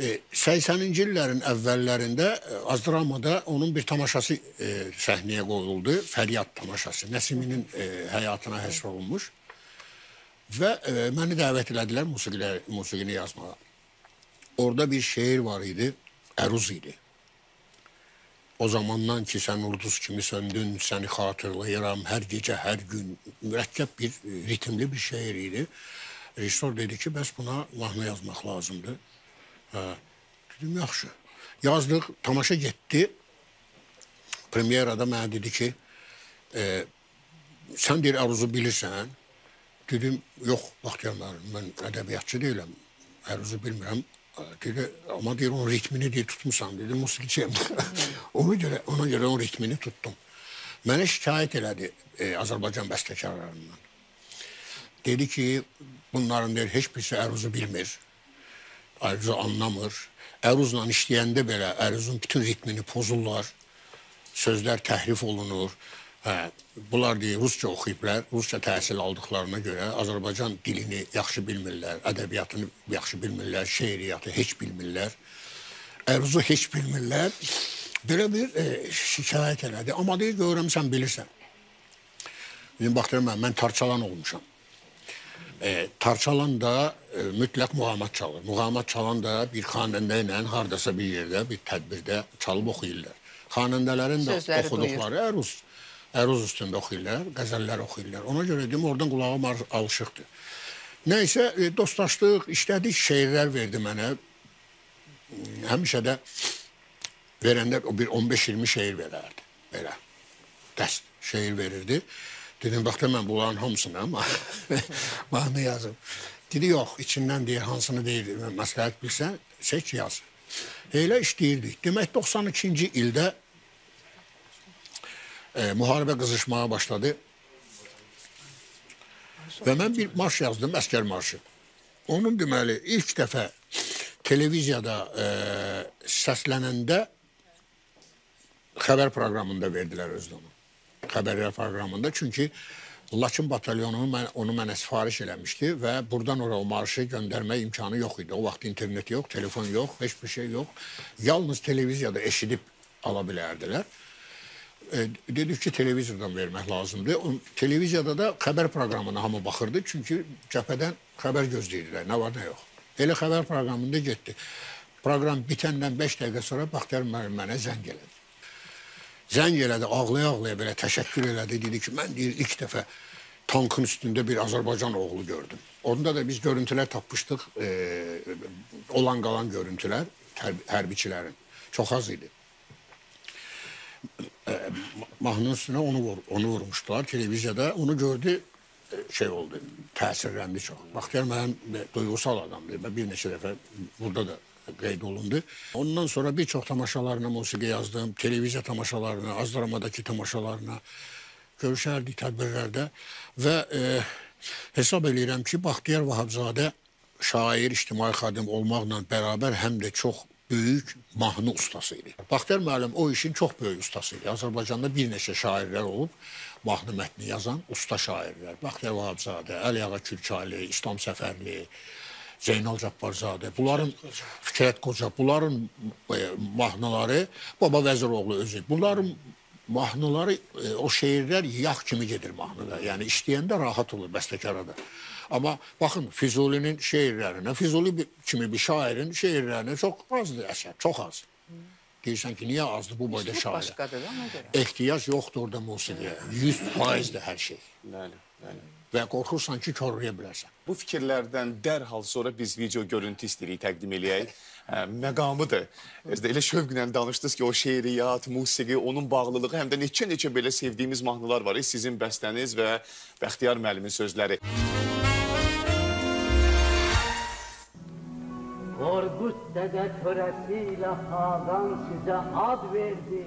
E, 80-ci illərin əvvəllərində e, Azdramada onun bir tamaşası e, səhnəyə qoyuldu. Fəryad tamaşası. Nəsiminin e, həyatına həsr olunmuş. Və e, məni dəvət elədilər musiqini yazmağa. Orada bir şeir var idi, əruz idi. O zamandan ki sən ulduz kimi söndün, səni xatırlayıram hər gecə, hər gün. Mürəkkəb bir, e, ritmli bir şeir idi. Rejissor dedi ki, bəs buna mahnı yazmaq lazımdır. Hə. Dedim, yaxşı. Yazdıq, tamaşa getdi. Premyerada mənə dedi ki, e, sən deyir əruzu bilirsən. Dedim, yox, Baxtiyar müəllim, mən ədəbiyyatçı deyiləm. Əruzu bilmirəm. Dedi, amma deyir, onun ritmini deyir, tutmusan. Dedim, musiqiçiyəm. ona görə, ona görə onun ritmini tuttum. Mənə şikayət elədi e, Azərbaycan bəstəkarlarından. Dedi ki, bunların deyir, heç birisi əruzu bilmir. Əruzu anlamır. Əruzla işləyəndə belə əruzun bütün ritmini pozurlar. Sözlər təhrif olunur. Hə, bunlar deyir, rusca oxuyublar, rusca təhsil aldıqlarına görə Azərbaycan dilini yaxşı bilmirlər, ədəbiyyatını yaxşı bilmirlər, şeiriyyatı heç bilmirlər. Ərzu heç bilmirlər. Belə bir e, şikayət elədi. Amma deyir, görürəm sən bilirsən. Bizim baxdırım mən, mən tarçalan olmuşam. E, tarçalan da e, mütləq muğamat çalır. Muğamat çalan da bir xanəndə ilə hardasa bir yerdə, bir tədbirdə çalıb oxuyurlar. Xanəndələrin də Sözləri oxuduqları əruz, əruz üstündə oxuyurlar, qəzəllər oxuyurlar. Ona görə dedim, oradan qulağım alışıqdır. Nəysə, e, dostlaşdıq, işlədik, şeirlər verdi mənə. Həmişə də verəndə o bir 15-20 şeir verərdi. Belə. Dəst şeir verirdi. Dedim, bax da mən bunların hamısını amma mahnı yazım. Dedi, yox, içindən deyir, hansını deyir, məsləhət bilsən, seç yaz. Elə işləyirdik. Demək, 92-ci ildə e, müharibə qızışmağa başladı. Və mən bir marş yazdım, əskər marşı. Onun deməli ilk dəfə televiziyada e, səslənəndə xəbər proqramında verdilər özünü. Xəbərlər proqramında çünki Laçın batalyonu mən, onu mənə sifariş eləmişdi və buradan ora o marşı göndərmə imkanı yox idi. O vaxt internet yox, telefon yox, heç bir şey yox. Yalnız televiziyada eşidib ala bilərdilər. E, dedik ki, televizordan vermək lazımdır. Televiziyada da xəbər proqramına hamı baxırdı. Çünki cəbhədən xəbər gözləyirdilər. Nə var, nə yox. Elə xəbər proqramında getdi. Proqram bitəndən 5 dəqiqə sonra Baxtiyar müəllim mənə zəng elədi. Zəng elədi, ağlaya-ağlaya belə təşəkkür elədi. Dedi ki, mən deyir ilk dəfə tankın üstündə bir Azərbaycan oğlu gördüm. Onda da biz görüntülər tapmışdıq, e, olan qalan görüntülər hərb hərbiçilərin. Çox az idi. E, mahnının üstünə onu vur, onu vurmuşdular televiziyada. Onu gördü, şey oldu, təsirləndi çox. Baxtiyar mənim duygusal adamdır. Və bir neçə dəfə burada da qeyd olundu. Ondan sonra bir çox tamaşalarına musiqi yazdım, televiziya tamaşalarına, Azdramadakı tamaşalarına görüşərdik tədbirlərdə və e, hesab eləyirəm ki, Baxtiyar Vahabzadə şair, ictimai xadim olmaqla bərabər həm də çox böyük mahnı ustası idi. Baxtiyar müəllim o işin çox böyük ustası idi. Azərbaycanda bir neçə şairlər olub mahnı mətni yazan usta şairlər. Baxtiyar Vahabzadə, Əliağa Kürçaylı, İslam Səfərli, Zeynal Cabbarzadə, bunların Fikrət Qoca, bunların e, mahnıları Baba Vəziroğlu özü. Bunların mahnıları e, o şeirlər yağ kimi gedir mahnıda. Yəni işləyəndə rahat olur bəstəkara da. Amma baxın Füzulinin şeirlərinə, Füzuli kimi bir şairin şeirlərinə çox azdır əsər, çox az. Deyirsən ki, niyə azdır bu boyda şair? Başqadır ona görə. Ehtiyac yoxdur orada musiqiyə. 100%dir hər şey. Bəli, bəli. Və qorxursan ki, korlaya bilərsən. Bu fikirlərdən dərhal sonra biz video görüntü istəyirik təqdim eləyək. Hə, məqamıdır. Elə şövqlə danışdınız ki, o şeiriyyat, musiqi, onun bağlılığı, həm də neçə-neçə belə sevdiyimiz mahnılar var. Sizin bəstəniz və Bəxtiyar müəllimin sözləri. Korkut dede töresiyle Hakan size ad verdi.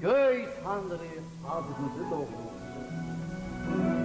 Göy Tanrı adınızı doğursun.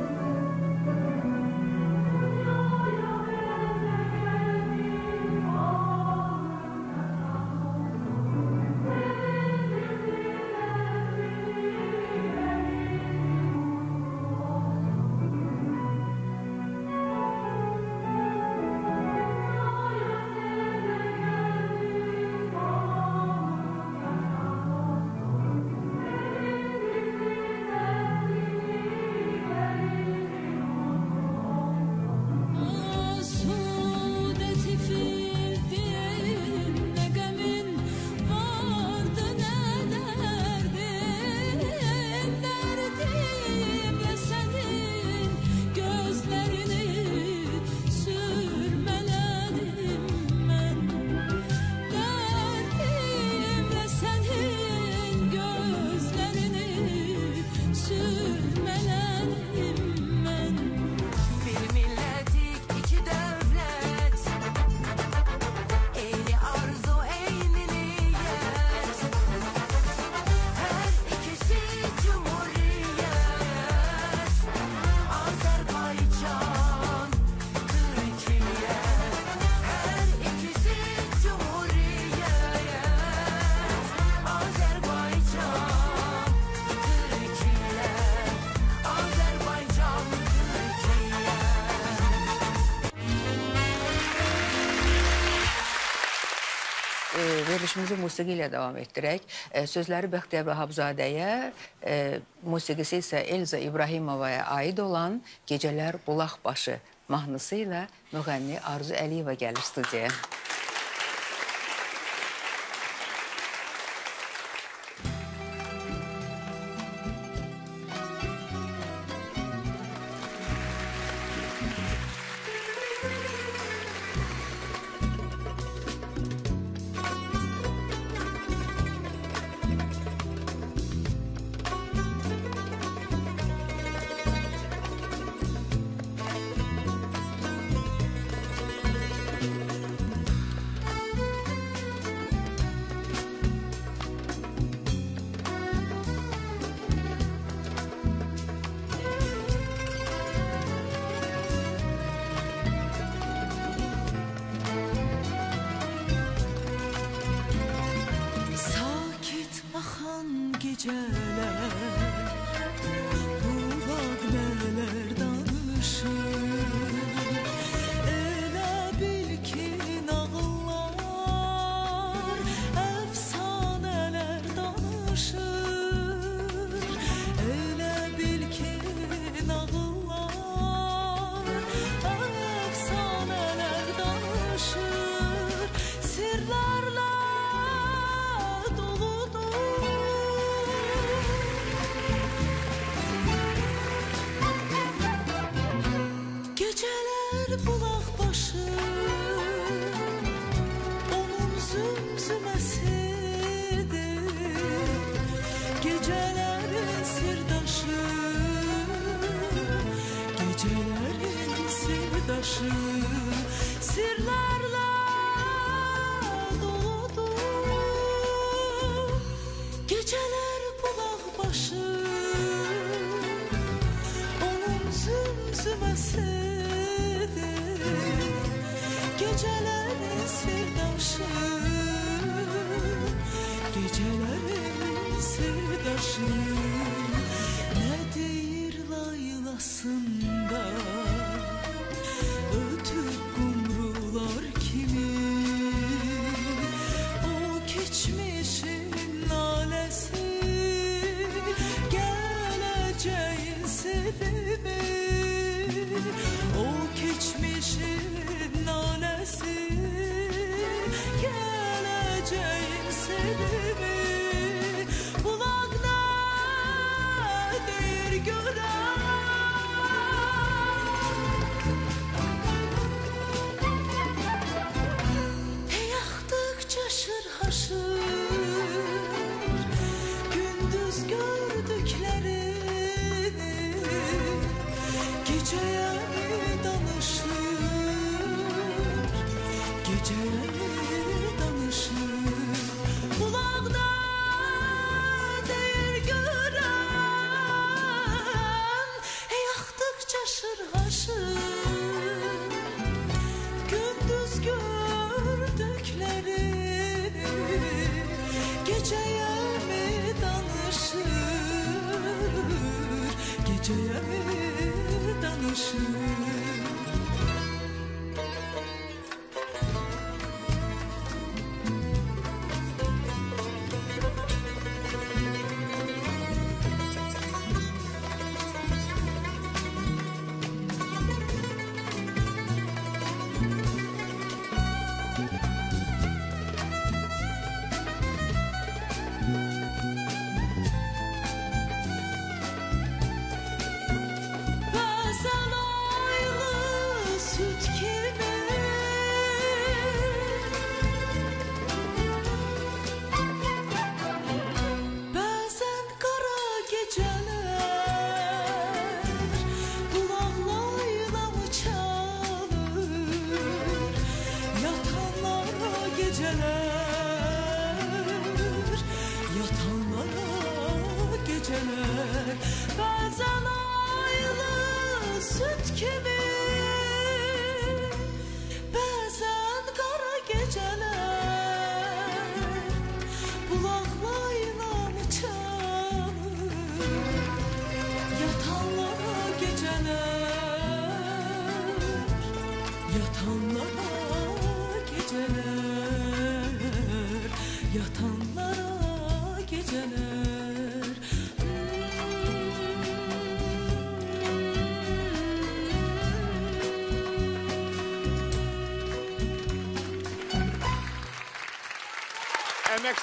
Verilişimizi musiqi ilə davam etdirək. E, sözləri Bəxtiyar Vahabzadəyə, e, musiqisi isə Elza İbrahimovaya aid olan Gecələr Bulaq başı mahnısı ilə müğənni Arzu Əliyeva gəlir studiyaya.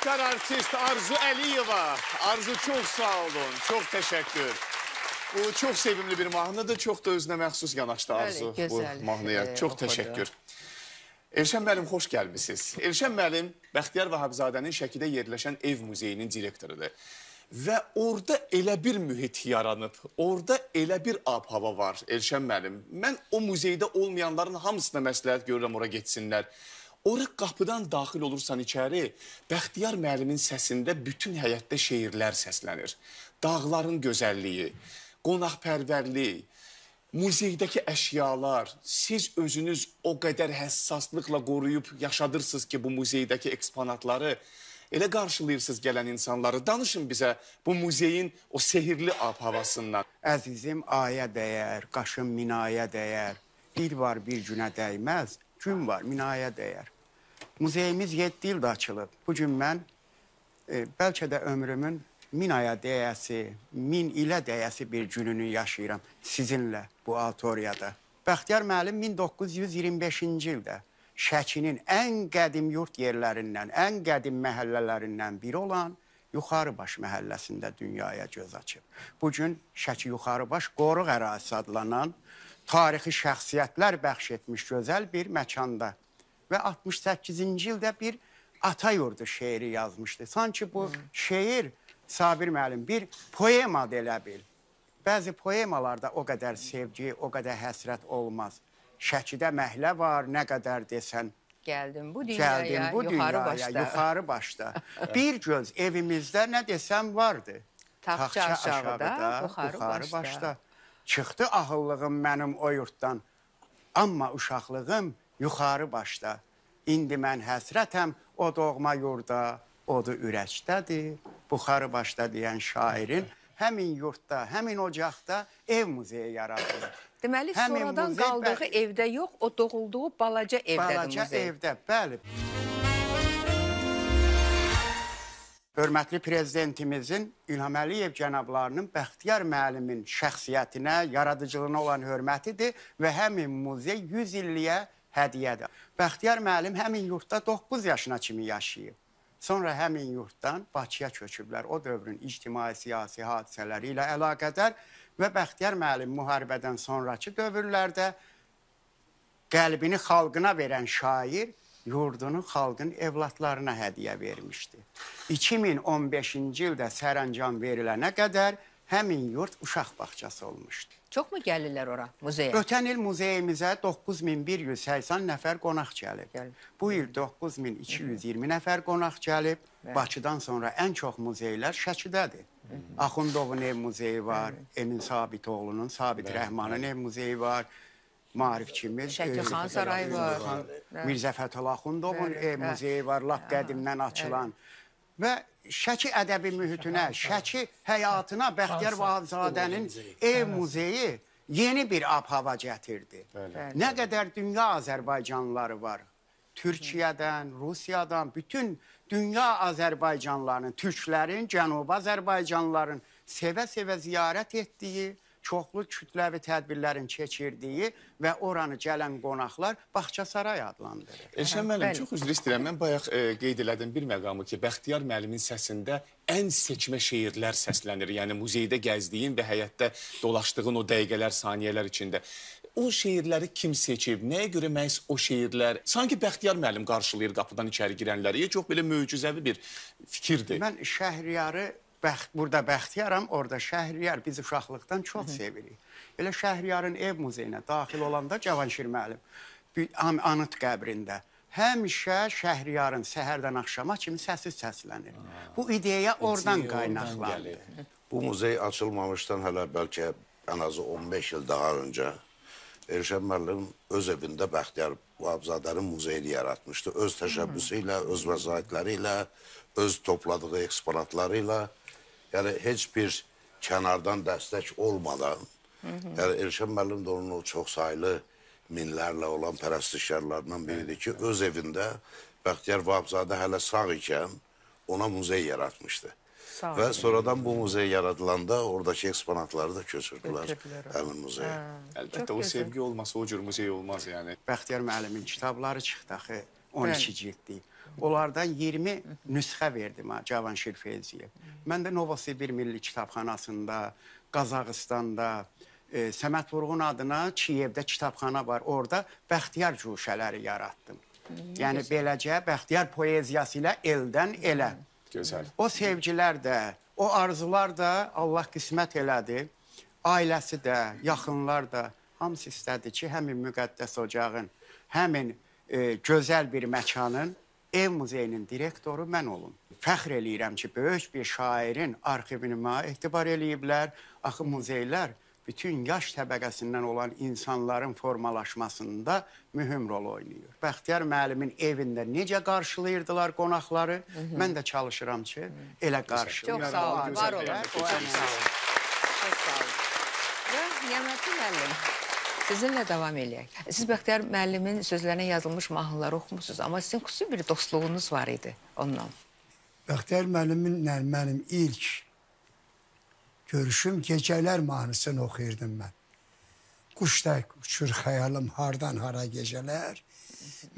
Emektar artist Arzu Əliyeva. Arzu çok sağ olun. Çok teşekkür. Bu çok sevimli bir mahnıdır. Çok da özünə məxsus yanaşdı Arzu Bəli, gözəl, bu mahnıya. e, çok oxudu. teşekkür. Elşən müəllim xoş gəlmisiniz. Elşən müəllim Bəxtiyar Vahabzadənin Şəkidə yerləşən ev muzeyinin direktorudur. Və orada elə bir mühit yaranıb, orada elə bir ab-hava var Elşən müəllim. Mən o muzeydə olmayanların hamısına məsləhət görürəm ora getsinlər. Ora qapıdan daxil olursan içəri, Bəxtiyar müəllimin səsində bütün həyətdə şeirlər səslənir. Dağların gözəlliyi, qonaqpərvərlik, muzeydəki əşyalar, siz özünüz o qədər həssaslıqla qoruyub yaşadırsınız ki, bu muzeydəki eksponatları elə qarşılayırsınız gələn insanları. Danışın bizə bu muzeyin o sehirli ab-havasından. Əzizim aya dəyər, qaşım minaya dəyər. Dil var bir günə dəyməz, gün var minaya dəyər. Muzeyimiz 7 ildə açılıb. Bu gün mən e, bəlkə də ömrümün min aya dəyəsi, min ilə dəyəsi bir gününü yaşayıram sizinlə bu auditoriyada. Bəxtiyar müəllim 1925-ci ildə Şəkinin ən qədim yurt yerlərindən, ən qədim məhəllələrindən biri olan Yuxarıbaş məhəlləsində dünyaya göz açıb. Bu gün Şəki Yuxarıbaş qoruq ərazisi adlanan tarixi şəxsiyyətlər bəxş etmiş gözəl bir məkanda və 68-ci ildə bir ata yurdu şeiri yazmışdı. Sanki bu şeir Sabir müəllim bir poemadır elə bil. Bəzi poemalarda o qədər sevgi, o qədər həsrət olmaz. Şəkidə məhlə var, nə qədər desən Gəldim bu dünyaya, Gəldim bu yuxarı dünyaya, başda. yuxarı başda. Bir göz evimizdə nə desəm vardı. Taxça aşağıda, yuxarı başda. Çıxdı ahıllığım mənim o yurtdan. Amma uşaqlığım yuxarı başda. İndi mən həsrətəm o doğma yurda, odu ürəkdədir. Buxarı başda deyən şairin həmin yurtda, həmin ocaqda ev muzeyi yaradılır. Deməli, Həmin sonradan muzey qaldığı bəli. evdə yox, o doğulduğu balaca evdədir Balaca muzey. evdə, bəli. Hörmətli prezidentimizin İlham Əliyev cənablarının Bəxtiyar müəllimin şəxsiyyətinə, yaradıcılığına olan hörmətidir və həmin muzey 100 illiyə hədiyyədir. Bəxtiyar müəllim həmin yurtda 9 yaşına kimi yaşayıb. Sonra həmin yurtdan Bakıya köçüblər. O dövrün ictimai-siyasi hadisələri ilə əlaqədar və Bəxtiyar müəllim müharibədən sonrakı dövrlərdə qəlbini xalqına verən şair yurdunu xalqın evlatlarına hədiyyə vermişdi. 2015-ci ildə sərəncam verilənə qədər həmin yurt uşaq bağçası olmuşdu. Çoxmu gəlirlər ora, muzeyə? Ötən il muzeyimizə 9180 nəfər qonaq gəlib. Gəlib. Bu il 9220 nəfər qonaq gəlib. Bakıdan sonra ən çox muzeylər Şəkidədir. Axundovun ev muzeyi var, Emin Sabitoğlu'nun, Sabit Rəhmanın ev muzeyi var. Maarifçimiz Şəkli e, Xan Sarayı var. Mirzə Fətəl Axundovun Bəli, ev hə. muzeyi var, lap qədimdən açılan. Və Şəki ədəbi mühitinə, Şəki həyatına Bəxtiyar Vahabzadənin ev muzeyi yeni bir ab-hava gətirdi. Nə qədər dünya Azərbaycanlıları var. Türkiyədən, Rusiyadan, bütün dünya Azərbaycanlılarının, türklərin, Cənubi Azərbaycanlıların sevə-sevə ziyarət etdiyi, çoxlu kütləvi tədbirlərin keçirdiyi və oranı gələn qonaqlar Bağçasaray adlandırır. Elşən müəllim, çox üzr istəyirəm. Mən bayaq e, qeyd elədim bir məqamı ki, Bəxtiyar müəllimin səsində ən seçmə şeirlər səslənir. Yəni muzeydə gəzdiyin və həyətdə dolaşdığın o dəqiqələr, saniyələr içində. O şeirləri kim seçib? Nəyə görə məhz o şeirlər? Sanki Bəxtiyar müəllim qarşılayır qapıdan içəri girənləri. Çox belə möcüzəvi bir fikirdir. Mən Şəhriyarı bəxt, burada Bəxtiyaram, orada Şəhriyar biz uşaqlıqdan çox sevirik. Elə Şəhriyarın ev muzeyinə daxil olanda Cavanşir müəllim anıt qəbrində həmişə Şəhriyarın səhərdən axşama kimi səsi səslənir. Bu ideya oradan gəlir. Bu muzey açılmamışdan hələ bəlkə ən azı 15 il daha öncə Elşən müəllim öz evində Bəxtiyar Vahabzadənin muzeyini yaratmışdı. Öz təşəbbüsü ilə, öz vəsaitləri ilə, öz topladığı eksponatları ilə, yəni heç bir kənardan dəstək olmadan, yəni Elşən müəllim də onun o çox saylı minlərlə olan pərəstişkarlarından biridir ki, öz evində Bəxtiyar Vahabzadə hələ sağ ikən ona muzey yaratmışdı. Sağ Və sonradan bu muzey yaradılanda oradakı eksponatları da köçürdülər həmin muzeyə. Əlbəttə Çox o sevgi olmasa o cür muzey olmaz yəni. Bəxtiyar müəllimin kitabları çıxdı axı 12 cildli. Onlardan 20 nüsxə verdim ha Cavanşir Feyziyev. Mən də Novosibir Milli Kitabxanasında, Qazaxıstanda, e, Səməd Vurğun adına Kiyevdə kitabxana var. Orada Bəxtiyar cuşələri yaratdım. Yəni beləcə Bəxtiyar poeziyası ilə eldən elə. Gözəl. O sevgilər də, o arzular da Allah qismət elədi. Ailəsi də, yaxınlar da hamısı istədi ki, həmin müqəddəs ocağın, həmin e, gözəl bir məkanın ev muzeyinin direktoru mən olum. Fəxr eləyirəm ki, böyük bir şairin arxivini mənə etibar eləyiblər. Axı muzeylər bütün yaş təbəqəsindən olan insanların formalaşmasında mühüm rol oynayır. Bəxtiyar müəllimin evində necə qarşılayırdılar qonaqları, mən də çalışıram ki, elə qarşılayım. Çox sağ olun, var olun. O Çox sağ olun. Çox sağ olun. Və Niyamətin müəllim, sizinlə davam eləyək. Siz Bəxtiyar müəllimin sözlərinə yazılmış mahnıları oxumusunuz, amma sizin xüsusi bir dostluğunuz var idi onunla. Bəxtiyar müəlliminlə mənim ilk görüşüm gecələr mahnısını oxuyurdum mən. Quşda uçur xəyalım hardan hara gecələr.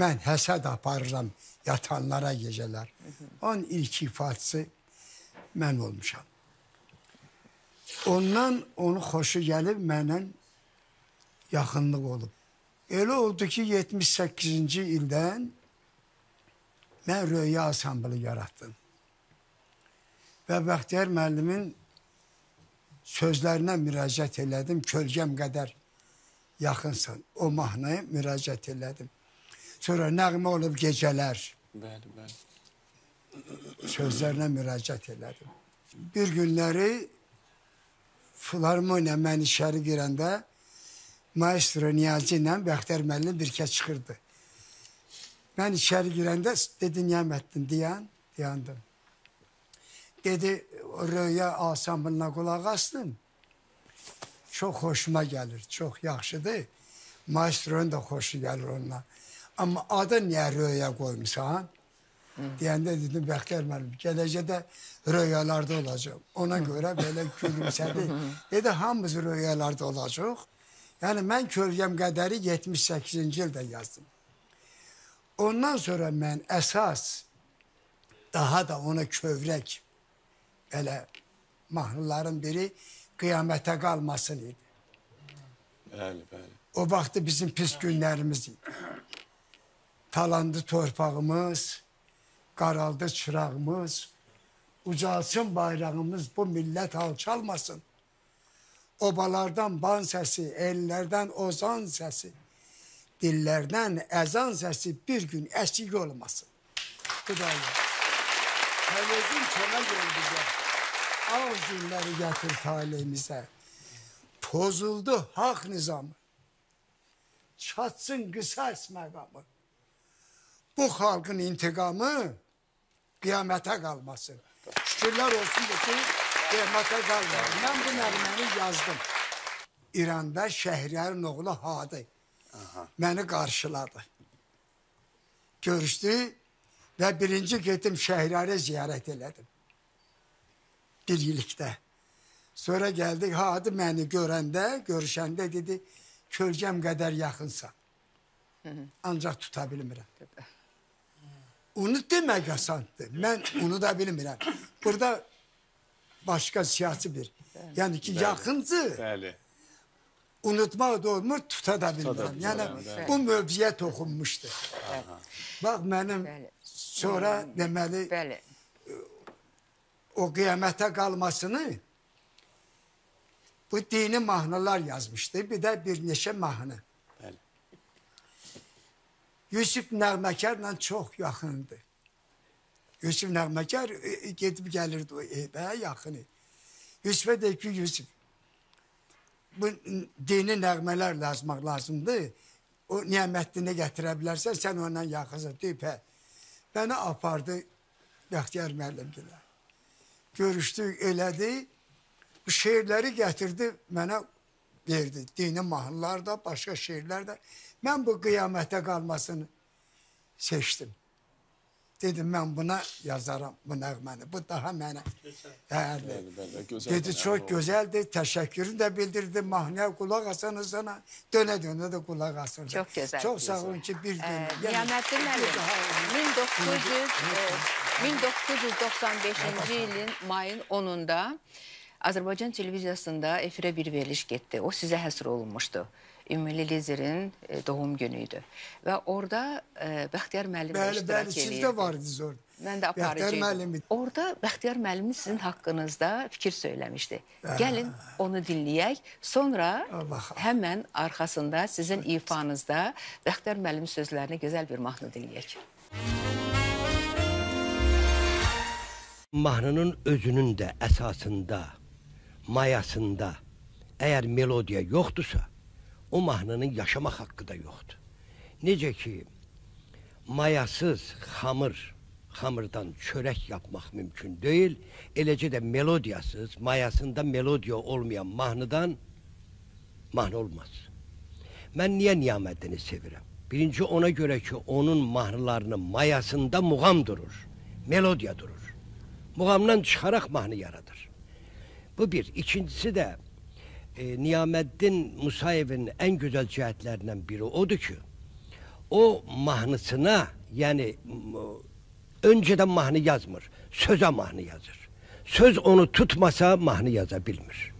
Mən həsəd aparıram yatanlara gecələr. Onun ilk ifadəsi mən olmuşam. Ondan onu xoşu gəlib mənlə yaxınlıq olub. Elə oldu ki 78-ci ildən mən röya ansamblı yaratdım. Və Bəxtiyar müəllimin sözlərinə müraciət elədim. Kölgəm qədər yaxınsan. O mahnıya müraciət elədim. Sonra nəğmə olub gecələr Bəli, bəli. sözlərinə müraciət elədim. Bir günləri filarmoniya mən içəri girəndə maestro Niyazi ilə Bəxtiyar müəllim birkə çıxırdı. Ben içeri girende dedi Niyamettin diyen, diyandım. Dedi rüya asamına kulak astım. Çok hoşuma gelir, çok yaxşıdır. Maestronun da hoşu gelir onunla. Ama adı niye rüya koymuşsan? Deyəndə dedim Bəxtiyar müəllim, gələcəkdə röyalarda olacaq. Ona görə belə gülümsədi. Dedi hamımız röyalarda olacaq. Yəni mən kölgəm qədəri 78-ci ildə yazdım. Ondan sonra mən əsas daha da ona kövrək belə mahnıların biri qiyamətə qalmasın idi. Bəli, bəli. O vaxtı bizim pis günlərimiz idi. Talandı torpağımız, qaraldı çırağımız, ucalsın bayrağımız, bu millət alçalmasın. Obalardan ban səsi, ellərdən ozan səsi, dillərdən əzan səsi bir gün əsik olmasın. Xudaya. Təvəzzün kömək ol bizə. Ağ günləri gətir taleyimizə. Pozuldu haq nizamı. Çatsın qisas məqamı. Bu xalqın intiqamı qiyamətə qalmasın. Şükürlər olsun ki, qiyamətə qalmasın. Mən bu nəğməni yazdım. İranda Şəhriyarın oğlu Hadi məni qarşıladı. Görüşdü və birinci getdim Şəhriyarı ziyarət elədim. Bir illikdə. Sonra gəldik, Hadi məni görəndə, görüşəndə dedi, kölgəm qədər yaxınsan. Ancaq tuta bilmirəm. Onu demək asandır. Mən onu da bilmirəm. Burada başqa siyasi bir. Yəni ki, yaxıncı Bəli. unutmaq da olmur, tuta da bilmirəm. bilmirəm, Yəni bəli. bu mövzuya toxunmuşdur. Bax mənim Bəli. sonra deməli Bəli. o qiyamətə qalmasını bu dini mahnılar yazmışdı. Bir də bir neçə mahnı. Bəli. Yusif Nəğməkarla çox yaxındı. Yusif Nəğməkar e, e, gedib gəlirdi o evə yaxını. Yusifə deyir ki, Yusif, bu dini nəğmələr yazmaq lazımdır. O niyamətlini gətirə bilərsən, sən onunla yaxınsan. Deyib, hə. Məni apardı Bəxtiyar müəllimgilə. Görüşdük, elədi. Bu şeirləri gətirdi, mənə verdi. Dini mahnılar da, başqa şeirlər də. Mən bu qiyamətə qalmasını seçdim. Dedim mən buna yazaram bu nəğməni. Bu daha mənə dəyərli. Bəli, bəli, gözəl Dedi bir çox nəğmə oldu. gözəldir. Təşəkkürünü də bildirdi. Mahnıya qulaq asanız sana. Dönə dönə də qulaq asırdı. Çox gözəl. Çox sağ olun ki bir Ə, dönə. Niyaməddin müəllim, 1900, e, 1995-ci ilin mayın 10-unda Azərbaycan televiziyasında efirə bir veriliş getdi. O sizə həsr olunmuşdu. Ümmüli Lizerin e, doğum günü idi. Və orada e, Bəxtiyar müəllim də Bəli, iştirak bəli, siz eləyirdi. də vardınız orada. Mən də aparıcıydım. Orada Bəxtiyar müəllim sizin haqqınızda fikir söyləmişdi. Gəlin onu dinləyək. Sonra baxaq. həmən arxasında sizin ifanızda Bəxtiyar müəllim sözlərini gözəl bir mahnı dinləyək. Mahnının özünün də əsasında, mayasında əgər melodiya yoxdursa, o mahnının yaşamaq haqqı da yoxdur. Necə ki, mayasız xamır, xamırdan çörək yapmaq mümkün deyil, eləcə də melodiyasız, mayasında melodiya olmayan mahnıdan mahnı olmaz. Mən niyə Niyaməddini sevirəm? Birinci ona görə ki, onun mahnılarının mayasında muğam durur, melodiya durur. Muğamdan çıxaraq mahnı yaradır. Bu bir. İkincisi də e, Niyaməddin Musayevin ən gözəl cəhətlərindən biri odur ki, o mahnısına, yəni m- öncədən mahnı yazmır, sözə mahnı yazır. Söz onu tutmasa mahnı yaza bilmir.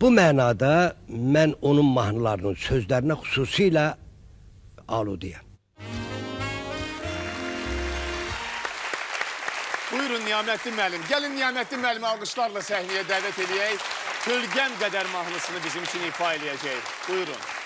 Bu mənada mən onun mahnılarının sözlərinə xüsusilə aludiyəm. Buyurun Niyaməddin müəllim. Gəlin Niyaməddin müəllimi alqışlarla səhnəyə dəvət edək. Kölgəm qədər mahnısını bizim üçün ifa eləyəcək. Buyurun.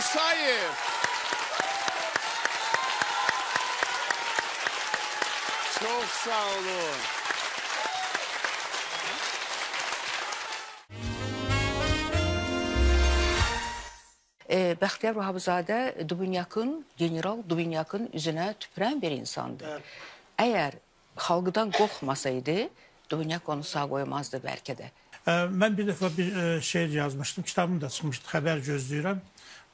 Musayev. Çok sağ olun. E, Bəxtiyar Vahabzadə Dubunyakın, general Dubunyakın üzünə tüpürən bir insandı. Əgər xalqdan qorxmasaydı, Dubunyak onu sağ qoymazdı bəlkə də. Ə, Mən bir dəfə bir ə, şeir yazmışdım, kitabım da çıxmışdı, xəbər gözləyirəm.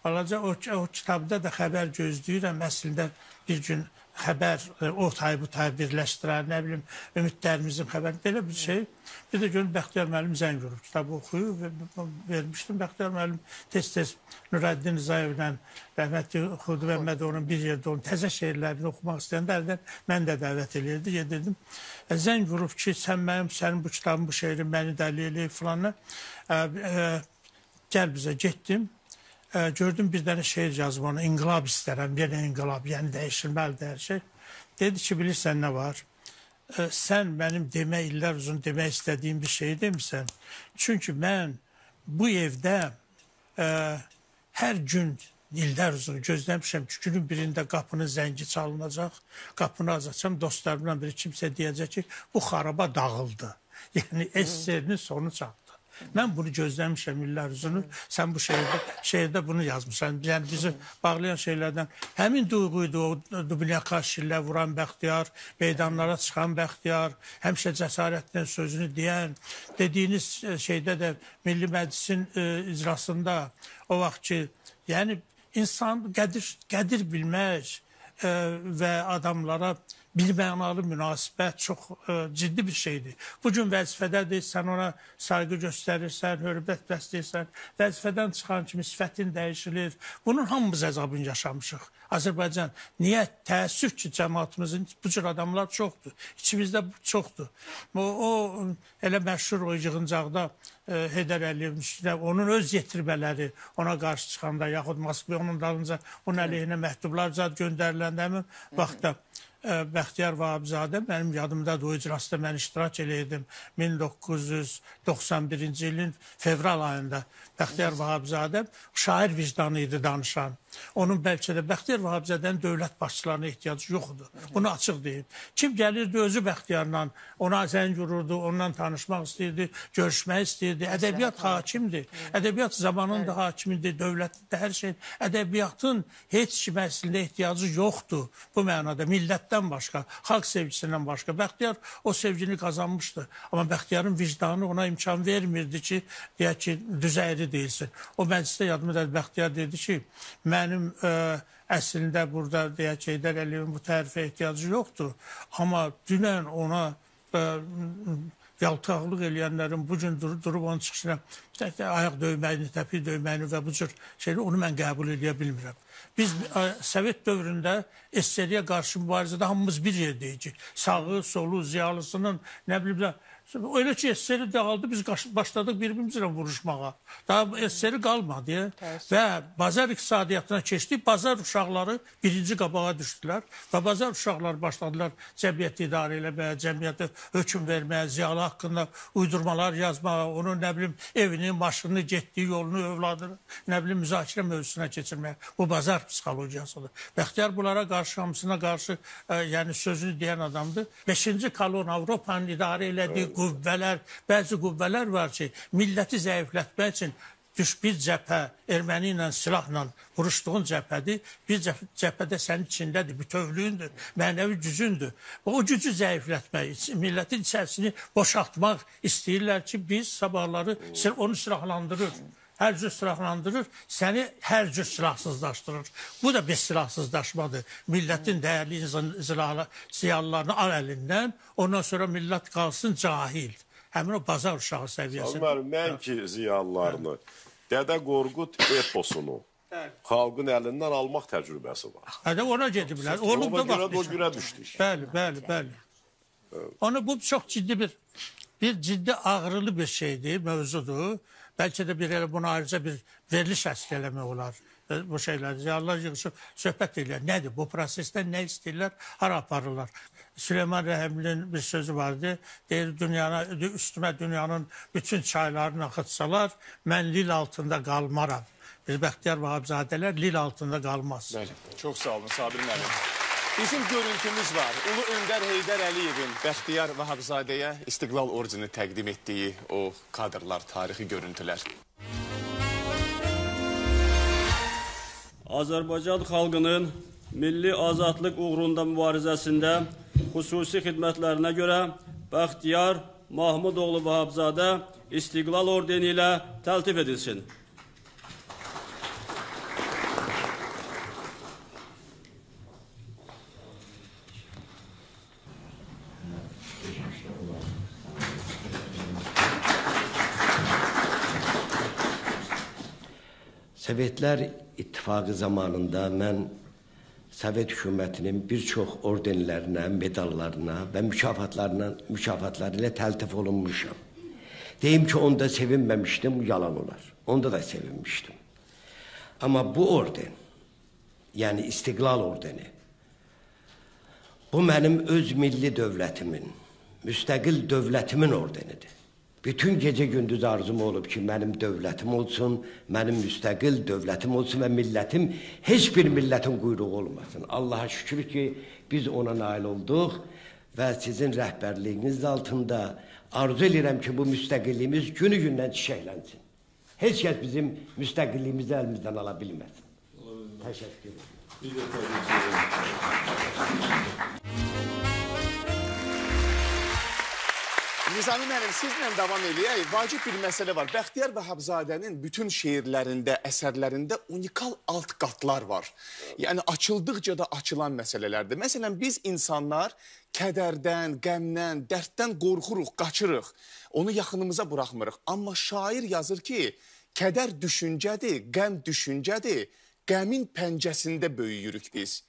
Balaca o, o kitabda da xəbər gözləyirəm. Əslində bir gün xəbər ə, o tay bu tay birləşdirər, nə bilim, ümidlərimizin xəbəri belə bir şey. Bir də görün Bəxtiyar müəllim zəng vurub, kitabı oxuyub vermişdim. Bəxtiyar müəllim tez-tez Nurəddin Rızayevlə rəhmətli Xudu Məmmədovun bir yerdə onun təzə şeirlərini oxumaq istəyəndə mən də dəvət eləyirdi, gedirdim. E, Zəng vurub ki, sən mənim sənin bu kitabın bu şeirin məni dəli eləyib filanla. E, e, gəl bizə getdim. E, gördüm bir dənə şeir yazıb ona inqilab istərəm, yenə inqilab, yəni dəyişilməlidir hər şey. Dedi ki, bilirsən nə var? E, sən mənim demə illər uzun demək istədiyim bir şey demisən. Çünki mən bu evdə e, hər gün illər uzun gözləmişəm ki, günün birində qapının zəngi çalınacaq, qapını açacam, dostlarımla biri kimsə deyəcək ki, bu xaraba dağıldı. Yəni esserinin sonu çatdı. Mən bunu gözləmişəm illər uzunu. Sən bu şeirdə, şeirdə bunu yazmışsan. Yəni bizi bağlayan şeylərdən həmin duyğuydu o Dublyaka şillə vuran Bəxtiyar, meydanlara çıxan Bəxtiyar, həmişə cəsarətlə sözünü deyən, dediyiniz e, şeydə də Milli Məclisin e, icrasında o vaxt ki, yəni insan qədir qədir bilmək e, və adamlara birmənalı münasibət çox ə, ciddi bir şeydir. Bu gün vəzifədədir, sən ona sayğı göstərirsən, hörmət bəsləyirsən, vəzifədən çıxan kimi sifətin dəyişilir. Bunun hamımız əzabını yaşamışıq. Azərbaycan niyə təəssüf ki, cəmaatımızın bu cür adamlar çoxdur. İçimizdə çoxdur. O, o elə məşhur o yığıncaqda e, Heydər Əliyevin üstünə onun öz yetirmələri ona qarşı çıxanda yaxud Moskva onun dalınca onun əleyhinə məktublar zad göndəriləndə həmin vaxtda ə, Bəxtiyar Vahabzadə mənim yadımdadır o iclasda mən iştirak eləyirdim 1991-ci ilin fevral ayında Bəxtiyar Vahabzadə şair vicdanı idi danışan. Onun bəlkə də Bəxtiyar Vahabzadənin dövlət başçılarına ehtiyacı yoxdur. Bunu açıq deyim. Kim gəlirdi özü Bəxtiyarla ona zəng vururdu, onunla tanışmaq istəyirdi, görüşmək istəyirdi. Ədəbiyyat hakimdir. Ədəbiyyat zamanın da hakimidir, dövlətin də hər şey. Ədəbiyyatın heç kimə əslində ehtiyacı yoxdur bu mənada. Millətdən başqa, xalq sevgisindən başqa. Bəxtiyar o sevgini qazanmışdı. Amma Bəxtiyarın vicdanı ona imkan vermirdi ki, deyək ki, düz əyri deyilsin. O məclisdə yadımdadır Bəxtiyar dedi ki, mənim ə, əslində burada deyək ki, Heydər Əliyevin bu tərifə ehtiyacı yoxdur. Amma dünən ona ə, yaltaqlıq eləyənlərin bu gün dur durub onun çıxışına də ayaq döyməyini, təpi döyməyini və bu cür şeyləri onu mən qəbul edə bilmirəm. Biz ə, Sovet dövründə SSR-yə qarşı mübarizədə hamımız bir yerdəyik ki, sağı, solu, ziyalısının, nə bilim Öyle ki SSR dağıldı biz başladıq bir-birimizlə vuruşmağa. Daha SSR qalmadı və bazar iqtisadiyyatına keçdik. Bazar uşaqları birinci qabağa düşdülər və bazar uşaqları başladılar cəmiyyəti idarə eləməyə, cəmiyyətə hökm verməyə, ziyalı haqqında uydurmalar yazmağa, onun nə bilim evini, maşını, getdiyi yolunu, övladını nə bilim müzakirə mövzusuna keçirməyə. Bu bazar psixologiyasıdır. Bəxtiyar bunlara qarşı hamısına qarşı ə, yəni sözünü deyən adamdır. 5-ci kolon Avropanın idarə elədiyi qüvvələr, bəzi qüvvələr var ki, milləti zəiflətmək üçün düş bir cəbhə erməni ilə silahla vuruşduğun cəbhədir. Bir cəbhə, cəbhədə sənin içindədir, bütövlüyündür, mənəvi gücündür. O gücü zəiflətmək, millətin içərisini boşaltmaq istəyirlər ki, biz sabahları onu silahlandırır. Hər cür silahlandırır, səni hər cür silahsızlaşdırır. Bu da bir silahsızlaşmadır. Millətin dəyərli zilahla- ziyalılarını al əlindən, ondan sonra millət qalsın cahil. Həmin o bazar uşağı səviyyəsində. Ömər, mən ki ziyanlarını, Dədə Qorqud eposunu xalqın əlindən almaq təcrübəsi var. Hə də ona gediblər. Ona da də o bax. günə düşdük. Bəli, bəli, bəli. Onu bu çox ciddi bir bir ciddi ağrılı bir şeydir, mövzudur. Bəlkə də bir elə buna ayrıca bir veriliş əsr eləmək olar. E, Bu şeylər ziyalılar yığışıb söhbət edirlər. Nədir bu prosesdən nə istəyirlər, hara aparırlar? Süleyman Rəhimlinin bir sözü vardı. Deyir dünyana üstümə dünyanın bütün çaylarını axıtsalar, mən lil altında qalmaram. Biz Bəxtiyar Vahabzadələr lil altında qalmaz. Bəli. Çox sağ olun Sabir müəllim. Bizim görüntümüz var. Ulu Öndər Heydər Əliyevin Bəxtiyar Vahabzadəyə İstiqlal Ordeni təqdim etdiyi o kadrlar, tarixi görüntülər. Azərbaycan xalqının milli azadlıq uğrunda mübarizəsində xüsusi xidmətlərinə görə Bəxtiyar Mahmudoğlu Vahabzadə İstiqlal ordeni ilə təltif edilsin. Sovetlər İttifaqı zamanında mən Sovet hökumətinin bir çox ordenlərinə, medallarına və mükafatlarına, mükafatları ilə təltif olunmuşam. Deyim ki, onda sevinməmişdim, yalan olar. Onda da sevinmişdim. Amma bu orden, yəni İstiqlal ordeni, bu mənim öz milli dövlətimin, müstəqil dövlətimin ordenidir. Bütün gecə gündüz arzum olub ki, mənim dövlətim olsun, mənim müstəqil dövlətim olsun və millətim heç bir millətin quyruğu olmasın. Allaha şükür ki, biz ona nail olduq və sizin rəhbərliyiniz altında arzu edirəm ki, bu müstəqilliyimiz günü-gündən çiçəklənsin. Heç kəs bizim müstəqilliyimizi əlimizdən ala bilməsin. Təşəkkür edirəm. Nizami müəllim, sizlə davam eləyək. Vacib bir məsələ var. Bəxtiyar Vahabzadənin bütün şeirlərində, əsərlərində unikal alt qatlar var. Yəni açıldıqca da açılan məsələlərdir. Məsələn, biz insanlar kədərdən, qəmdən, dərddən qorxuruq, qaçırıq. Onu yaxınımıza buraxmırıq. Amma şair yazır ki, kədər düşüncədir, qəm düşüncədir. Qəmin pəncəsində böyüyürük biz.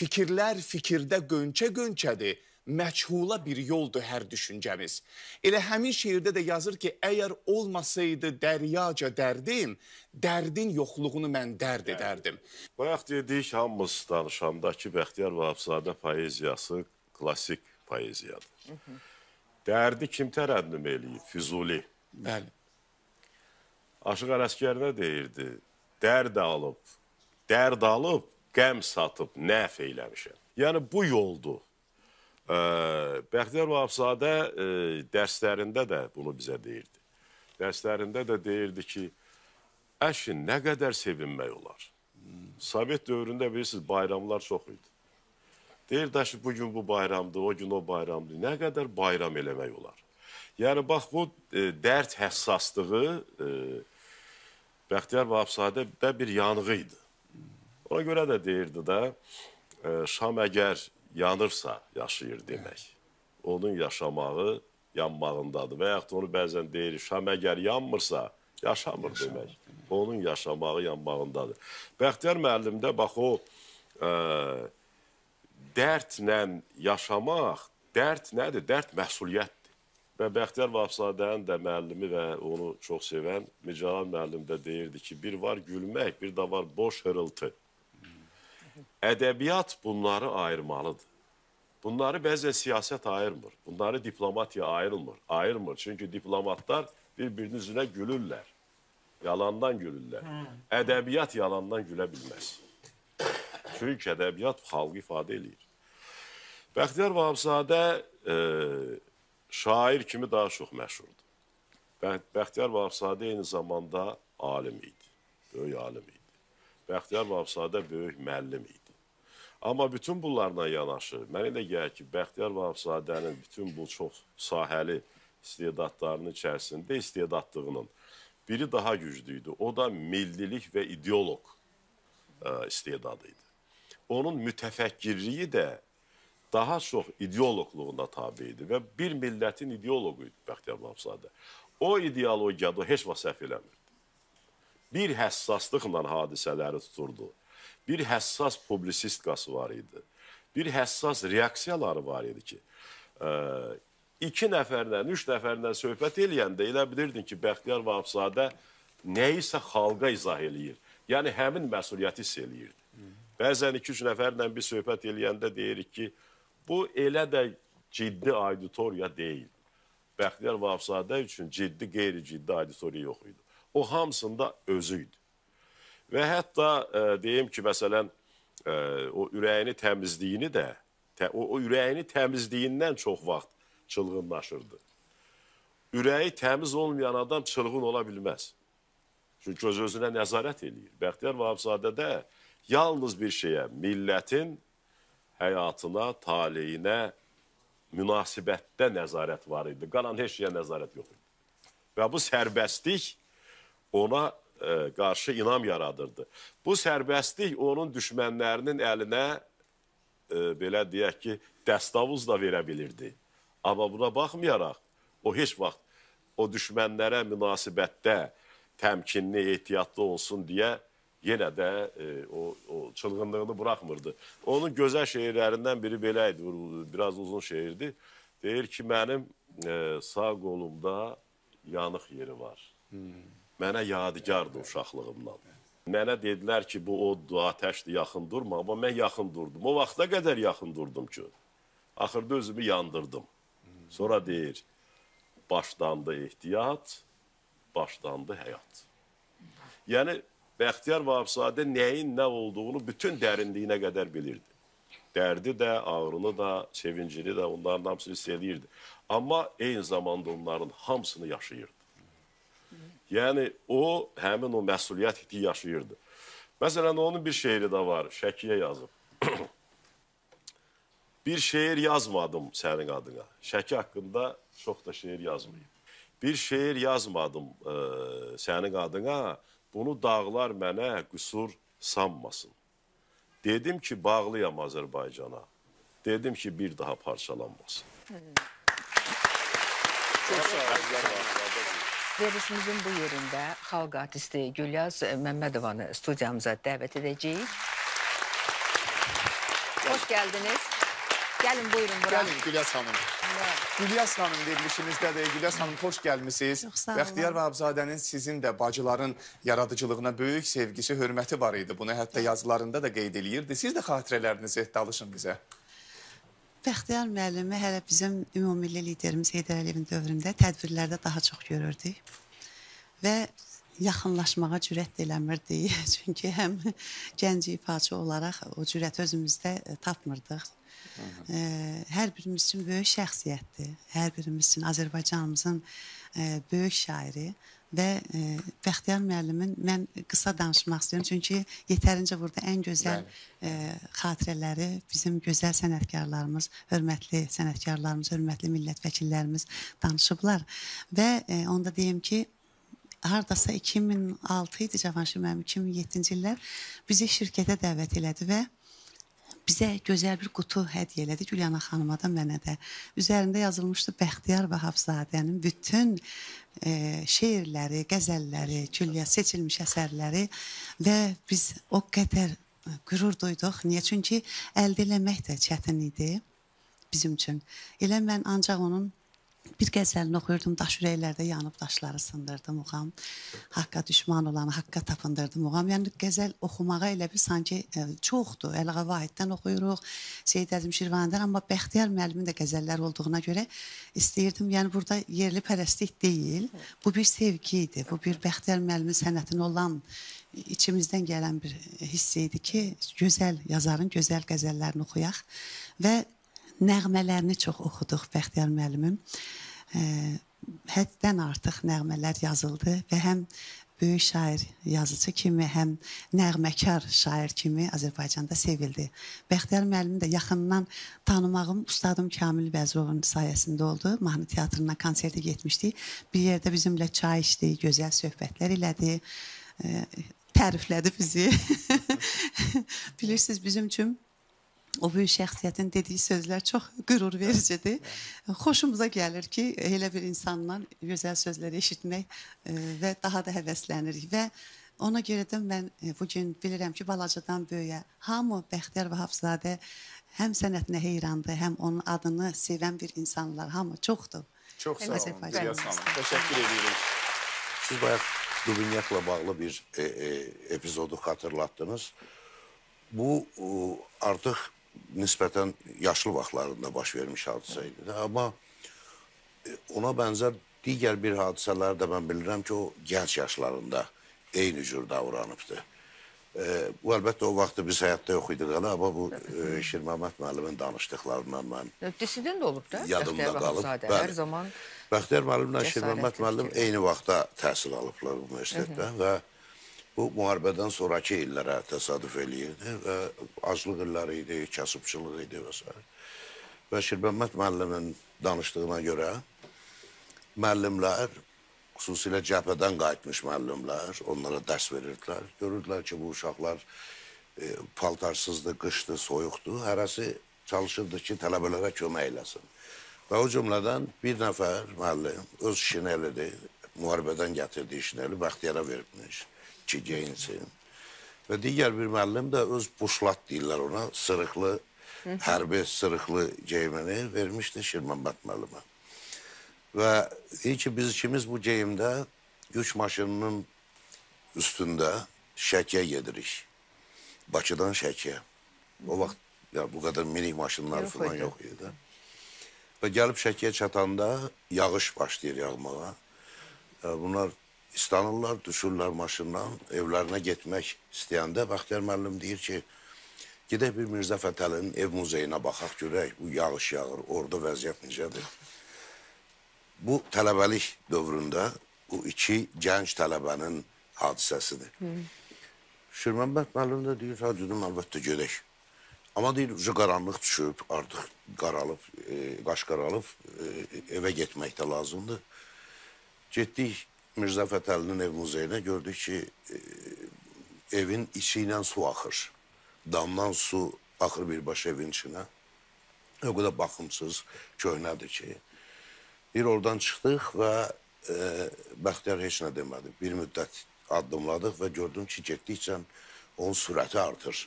Fikirlər fikirdə gönçə-gönçədir. Məchula bir yoldur hər düşüncəmiz. Elə həmin şeirdə də yazır ki, əgər olmasaydı dəryaca dərdim, dərdin yoxluğunu mən dərd edərdim. Bayaq dedik, hamımız danışanda ki, Bəxtiyar Vahabzadə poeziyası klassik poeziyadır. Dərdi kim tərənnüm eləyib? Füzuli. Bəli. Aşıq Ələskərinə deyirdi, dərd alıb, dərd alıb, qəm satıb, nəf eyləmişəm. Yəni bu yoldur. Bəxtiyar Vahabzadə dərslərində də bunu bizə deyirdi. Dərslərində də deyirdi ki, əşin nə qədər sevinmək olar. Sovet dövründə bilirsiniz, bayramlar çox idi. Deyirdi ki, bugün bu bayramdır, o gün o bayramdır. Nə qədər bayram eləmək olar. Yəni, bax, bu e, dərd həssaslığı e, Bəxtiyar Vahabzadədə bir yanğı idi. Ona görə də deyirdi də, Şam əgər yanırsa yaşayır demək. Onun yaşamağı yanmağındadır. Və yaxud onu bəzən deyirik, Şam əgər yanmırsa, yaşamır demək. Onun yaşamağı yanmağındadır. Bəxtiyar müəllimdə bax o ə, dərdlə yaşamaq, dərd nədir? Dərd məsuliyyətdir. Və Bəxtiyar Vahabzadənin də müəllimi və onu çox sevən Mircəlal müəllim də deyirdi ki, bir var gülmək, bir də var boş hırıltı. Ədəbiyyat bunları ayırmalıdır. Bunları bəzən siyasət ayırmır. Bunları diplomatiya ayırmır. Ayırmır. Çünki diplomatlar bir-birinin üzünə gülürlər. Yalandan gülürlər. Ədəbiyyat yalandan gülə bilməz. Çünki ədəbiyyat xalqı ifadə eləyir. Bəxtiyar Vahabzadə e, şair kimi daha çox məşhurdur. Bə Bəxtiyar Vahabzadə eyni zamanda alim idi. Böyük alim idi. Bəxtiyar Vahabzadə böyük müəllim idi. Amma bütün bunlarla yanaşı, mənə elə gəlir ki, Bəxtiyar Vahabzadənin bütün bu çox sahəli istedadlarının içərisində istedadlığının biri daha güclü idi. O da millilik və ideoloq ə, istedadı idi. Onun mütəfəkkirliyi də daha çox ideoloqluğuna tabi idi və bir millətin ideoloqu idi Bəxtiyar Vahabzadə. O ideologiyada heç vaxt səhv eləmirdi. Bir həssaslıqla hadisələri tuturdu. Bir həssas publisistikası var idi. Bir həssas reaksiyaları var idi ki, ə, iki nəfərlə, üç nəfərlə söhbət eləyəndə elə bilirdin ki, Bəxtiyar Vahabzadə nəyisə xalqa izah eləyir. Yəni, həmin məsuliyyəti hiss eləyirdi. Bəzən iki-üç nəfərlə bir söhbət eləyəndə deyirik ki, bu elə də ciddi auditoriya deyil. Bəxtiyar Vahabzadə üçün ciddi, qeyri-ciddi auditoriya yox idi. O hamısında özü idi. Və hətta e, deyim ki, məsələn, e, o ürəyini təmizliyini də, tə, o, o ürəyini təmizliyindən çox vaxt çılğınlaşırdı. Ürəyi təmiz olmayan adam çılğın ola bilməz. Çünki öz özünə nəzarət eləyir. Bəxtiyar Vahabzadə də yalnız bir şeyə, millətin həyatına, taleyinə, münasibətdə nəzarət var idi. Qalan heç şeyə nəzarət yox idi. Və bu sərbəstlik ona e, qarşı inam yaradırdı. Bu sərbəstlik onun düşmənlərinin əlinə e, belə deyək ki, dəstavuz da verə bilirdi. Amma buna baxmayaraq o heç vaxt o düşmənlərə münasibətdə təmkinli, ehtiyatlı olsun deyə yenə də e, o, o çılğınlığını buraxmırdı. Onun gözəl şeirlərindən biri belə idi, biraz uzun şeirdi. Deyir ki, mənim e, sağ qolumda yanıq yeri var. Hmm. Mənə yadigardır uşaqlığımdan. Mənə dedilər ki, bu oddur, atəşdir, yaxın durma, amma mən yaxın durdum. O vaxta qədər yaxın durdum ki, axırda özümü yandırdım. Sonra deyir, başlandı ehtiyat, başlandı həyat. Yəni, Bəxtiyar Vahabzadə nəyin nə olduğunu bütün dərinliyinə qədər bilirdi. Dərdi də, ağrını da, sevincini də, onların hamısını hiss edirdi. Amma eyni zamanda onların hamısını yaşayırdı. Yəni, o, həmin o məsuliyyət hiti yaşayırdı. Məsələn, onun bir şeiri də var, Şəkiyə yazıb. bir şeir yazmadım sənin adına. Şəki haqqında çox da şeir yazmayıb. Bir şeir yazmadım e, sənin adına, bunu dağlar mənə qüsur sanmasın. Dedim ki, bağlıyam Azərbaycana. Dedim ki, bir daha parçalanmasın. Verilişimizin bu yerində xalq artisti Gülyaz Məmmədovanı studiyamıza dəvət edəcəyik. Hoş geldiniz. Gelin buyurun bura. Gəlin Gülyaz xanım. Gülyaz xanım verilişimizdədir. Gülyaz xanım xoş gəlmisiniz. Çox sağ olun. Bəxtiyar Vahabzadənin sizin də bacıların yaradıcılığına böyük sevgisi, hörməti var idi. Bunu hətta yazılarında da qeyd eləyirdi. Siz də xatirələrinizi dalışın bizə. Bəxtiyar müəllimi hələ bizim ümummilli liderimiz Heydər Əliyevin dövründə tədbirlərdə daha çox görürdük. Və yaxınlaşmağa cürət də eləmirdik. Çünki həm gənc ifaçı olaraq o cürəti özümüzdə e, tapmırdıq. E, hər birimiz üçün böyük şəxsiyyətdir. Hər birimiz üçün Azərbaycanımızın e, böyük şairi və e, Bəxtiyar müəllimin mən qısa danışmaq istəyirəm. Çünki yetərincə burada ən gözəl e, xatirələri bizim gözəl sənətkarlarımız, hörmətli sənətkarlarımız, hörmətli millət vəkillərimiz danışıblar. Və e, onda deyim ki hardasa 2006 idi Cavanşir müəllim 2007-ci illər bizi şirkətə dəvət elədi və bizə gözəl bir qutu hədiyyə elədi Gülyana xanıma da mənə də. Üzərində yazılmışdı Bəxtiyar Vahabzadənin bütün e, şeirləri, qəzəlləri, külliyə seçilmiş əsərləri və biz o qədər qürur duyduq. Niyə? Çünki əldə eləmək də çətin idi bizim üçün. Elə mən ancaq onun bir qəzəlini oxuyurdum, daş ürəklərdə yanıb daşları sındırdım muğam. Haqqa düşman olanı haqqa tapındırdım muğam. Yəni qəzəl oxumağa elə bir sanki e, çoxdur. Əlağa Vahiddən oxuyuruq, Seyid Əzim Şirvanidən, amma Bəxtiyar müəllimin də qəzəllər olduğuna görə istəyirdim. Yəni burada yerli pərəstlik deyil, bu bir sevgi idi. Bu bir Bəxtiyar müəllimin sənətinə olan içimizdən gələn bir hiss idi ki, gözəl yazarın gözəl qəzəllərini oxuyaq və nəğmələrini çox oxuduq Bəxtiyar müəllimin. Həddən artıq nəğmələr yazıldı və həm böyük şair, yazıcı kimi, həm nəğməkar şair kimi Azərbaycanda sevildi. Bəxtiyar müəllimi də yaxından tanımağım ustadım Kamil Bəzrovun sayəsində oldu. Mahnı teatrına konsertə getmişdik. Bir yerdə bizimlə çay içdi, gözəl söhbətlər elədi. E, təriflədi bizi. Bilirsiniz bizim üçün o böyük şəxsiyyətin dediyi sözlər çox qürur vericidir. Xoşumuza gəlir ki, elə bir insandan gözəl sözləri eşitmək e, və daha da həvəslənirik və ona görə də mən e, bu gün bilirəm ki, balacadan böyüyə hamı Bəxtiyar Vahabzadə həm sənətinə heyrandır, həm onun adını sevən bir insanlar hamı çoxdur. Çox sağ olun. Təşəkkür edirik. Siz bayaq Dubinyakla bağlı bir e, e, epizodu xatırlatdınız. Bu artıq nisbətən yaşlı vaxtlarında baş vermiş hadisə idi. Amma e, ona bənzər digər bir hadisələr də mən bilirəm ki, o gənc yaşlarında eyni cür davranıbdı. E, bu əlbəttə o vaxtda biz həyatda yox idik hələ, amma bu e, Şirməmət müəllimin danışdıqlarından mən Dissident olub da. Yadımda qalıb. Hər zaman Bəxtiyar müəllimlə Cəsarət Şirməmət müəllim eyni vaxtda təhsil alıblar universitetdə və bu müharibədən sonrakı illərə təsadüf eləyirdi və aclıq illəri idi, kasıbçılıq idi və s. Və Şirməmət müəllimin danışdığına görə müəllimlər, xüsusilə cəbhədən qayıtmış müəllimlər onlara dərs verirdilər. Görürdülər ki, bu uşaqlar e, paltarsızdır, qışdır, soyuqdur. Hərəsi çalışırdı ki, tələbələrə kömək eləsin. Və o cümlədən bir nəfər müəllim öz işini elədi, müharibədən gətirdiyi işini elə Bəxtiyara vermiş ki, geyinsin. Və digər bir müəllim də öz buşlat deyirlər ona, sırıqlı, hərbi sırıqlı geyimini vermişdi Şirməmbət müəllimə. Və deyir ki, biz ikimiz bu geyimdə yük maşınının üstündə Şəkiyə gedirik. Bakıdan Şəkiyə. O vaxt ya, bu qədər minik maşınlar Yox falan idi. yox idi. Və gəlib Şəkiyə çatanda yağış başlayır yağmağa. Bunlar istanırlar, düşürlər maşından, evlərinə getmək istəyəndə Bəxtiyar müəllim deyir ki, gedək bir Mirzə Fətəlinin ev muzeyinə baxaq görək, bu yağış yağır, orada vəziyyət necədir? Bu tələbəlik dövründə bu iki gənc tələbənin hadisəsidir. Şirməmbət müəllim də deyir, ha dedim, əlbəttə gedək. Amma deyir, ucu qaranlıq düşüb, artıq qaralıb, e, qaş qaralıb, e, evə getmək də lazımdır. Getdik Mirzə Fətəlinin ev muzeyinə, gördük ki, e, evin içi ilə su axır. Damdan su axır birbaşa evin içinə. O qədər baxımsız, köhnədir ki. Bir oradan çıxdıq və e, Bəxtiyar heç nə demədi. Bir müddət addımladıq və gördüm ki, getdikcə onun sürəti artır.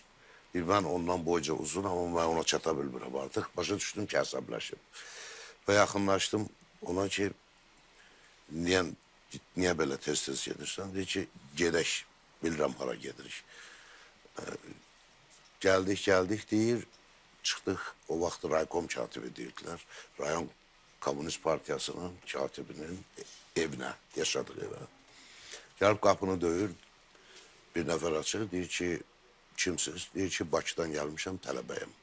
Bir mən ondan boyca uzun, amma mən ona çata bilmirəm artıq. Başa düşdüm ki, əsəbləşib. Və yaxınlaşdım ona ki, niyə, niyə belə tez-tez gedirsən? Deyir ki, gedək, bilirəm hara gedirik. E, gəldik, gəldik deyir, çıxdıq. O vaxt raykom katibi deyirdilər. Rayon Komünist Partiyasının katibinin evinə, yaşadığı evə. Gəlib qapını döyür, bir nəfər açır, deyir ki, kimsiz? Deyir ki, Bakıdan gəlmişəm, tələbəyəm.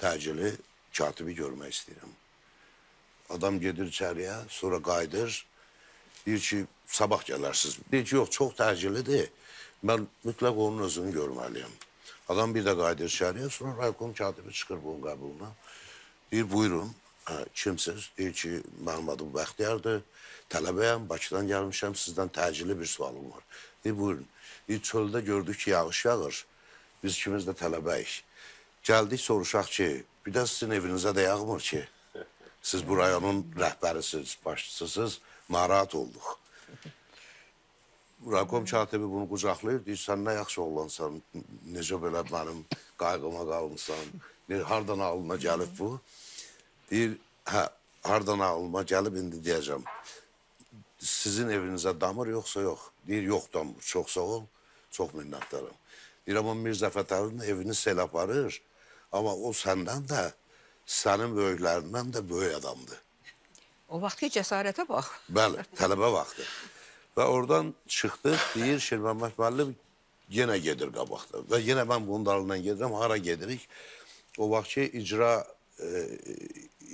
Təcili katibi görmək istəyirəm. Adam gedir içəriyə, sonra qayıdır, deyir ki, sabah gələrsiniz. Deyir ki, yox, çox təcilidir, mən mütləq onun özünü görməliyəm. Adam bir də qayıdır içəriyə, sonra raykom katibi çıxır bunun qəbuluna. Deyir, buyurun, hə, kimsiz? Deyir ki, mənim adım Bəxtiyardır, tələbəyəm, Bakıdan gəlmişəm, sizdən təcili bir sualım var. Deyir, buyurun. Deyir, çöldə gördük ki, yağış yağır, biz ikimiz də tələbəyik. Gəldik, soruşaq ki, bir də sizin evinizə də yağmır ki, siz bu rayonun rəhbərisiniz, başçısısınız, narahat olduq. Raykom katibi bunu qucaqlayır, deyir, sən nə yaxşı oğlansan, necə belə mənim qayğıma qalmısan, deyir, hardan ağlına gəlib bu? Deyir, hə, hardan ağlıma gəlib indi deyəcəm. Sizin evinizə damır yoxsa yox? Deyir, yox damır, çox sağ ol, çox minnətdaram. Deyir, amma Mirzə Fətəlinin evini sel aparır, amma o səndən də, sənin böyüklərindən də böyük adamdır. O vaxtki cəsarətə bax. Bəli, tələbə vaxtı. Və oradan çıxdıq, deyir Şirməmət müəllim yenə gedir qabaqda. Və yenə mən bunun dalından gedirəm, hara gedirik? O vaxtki icra e,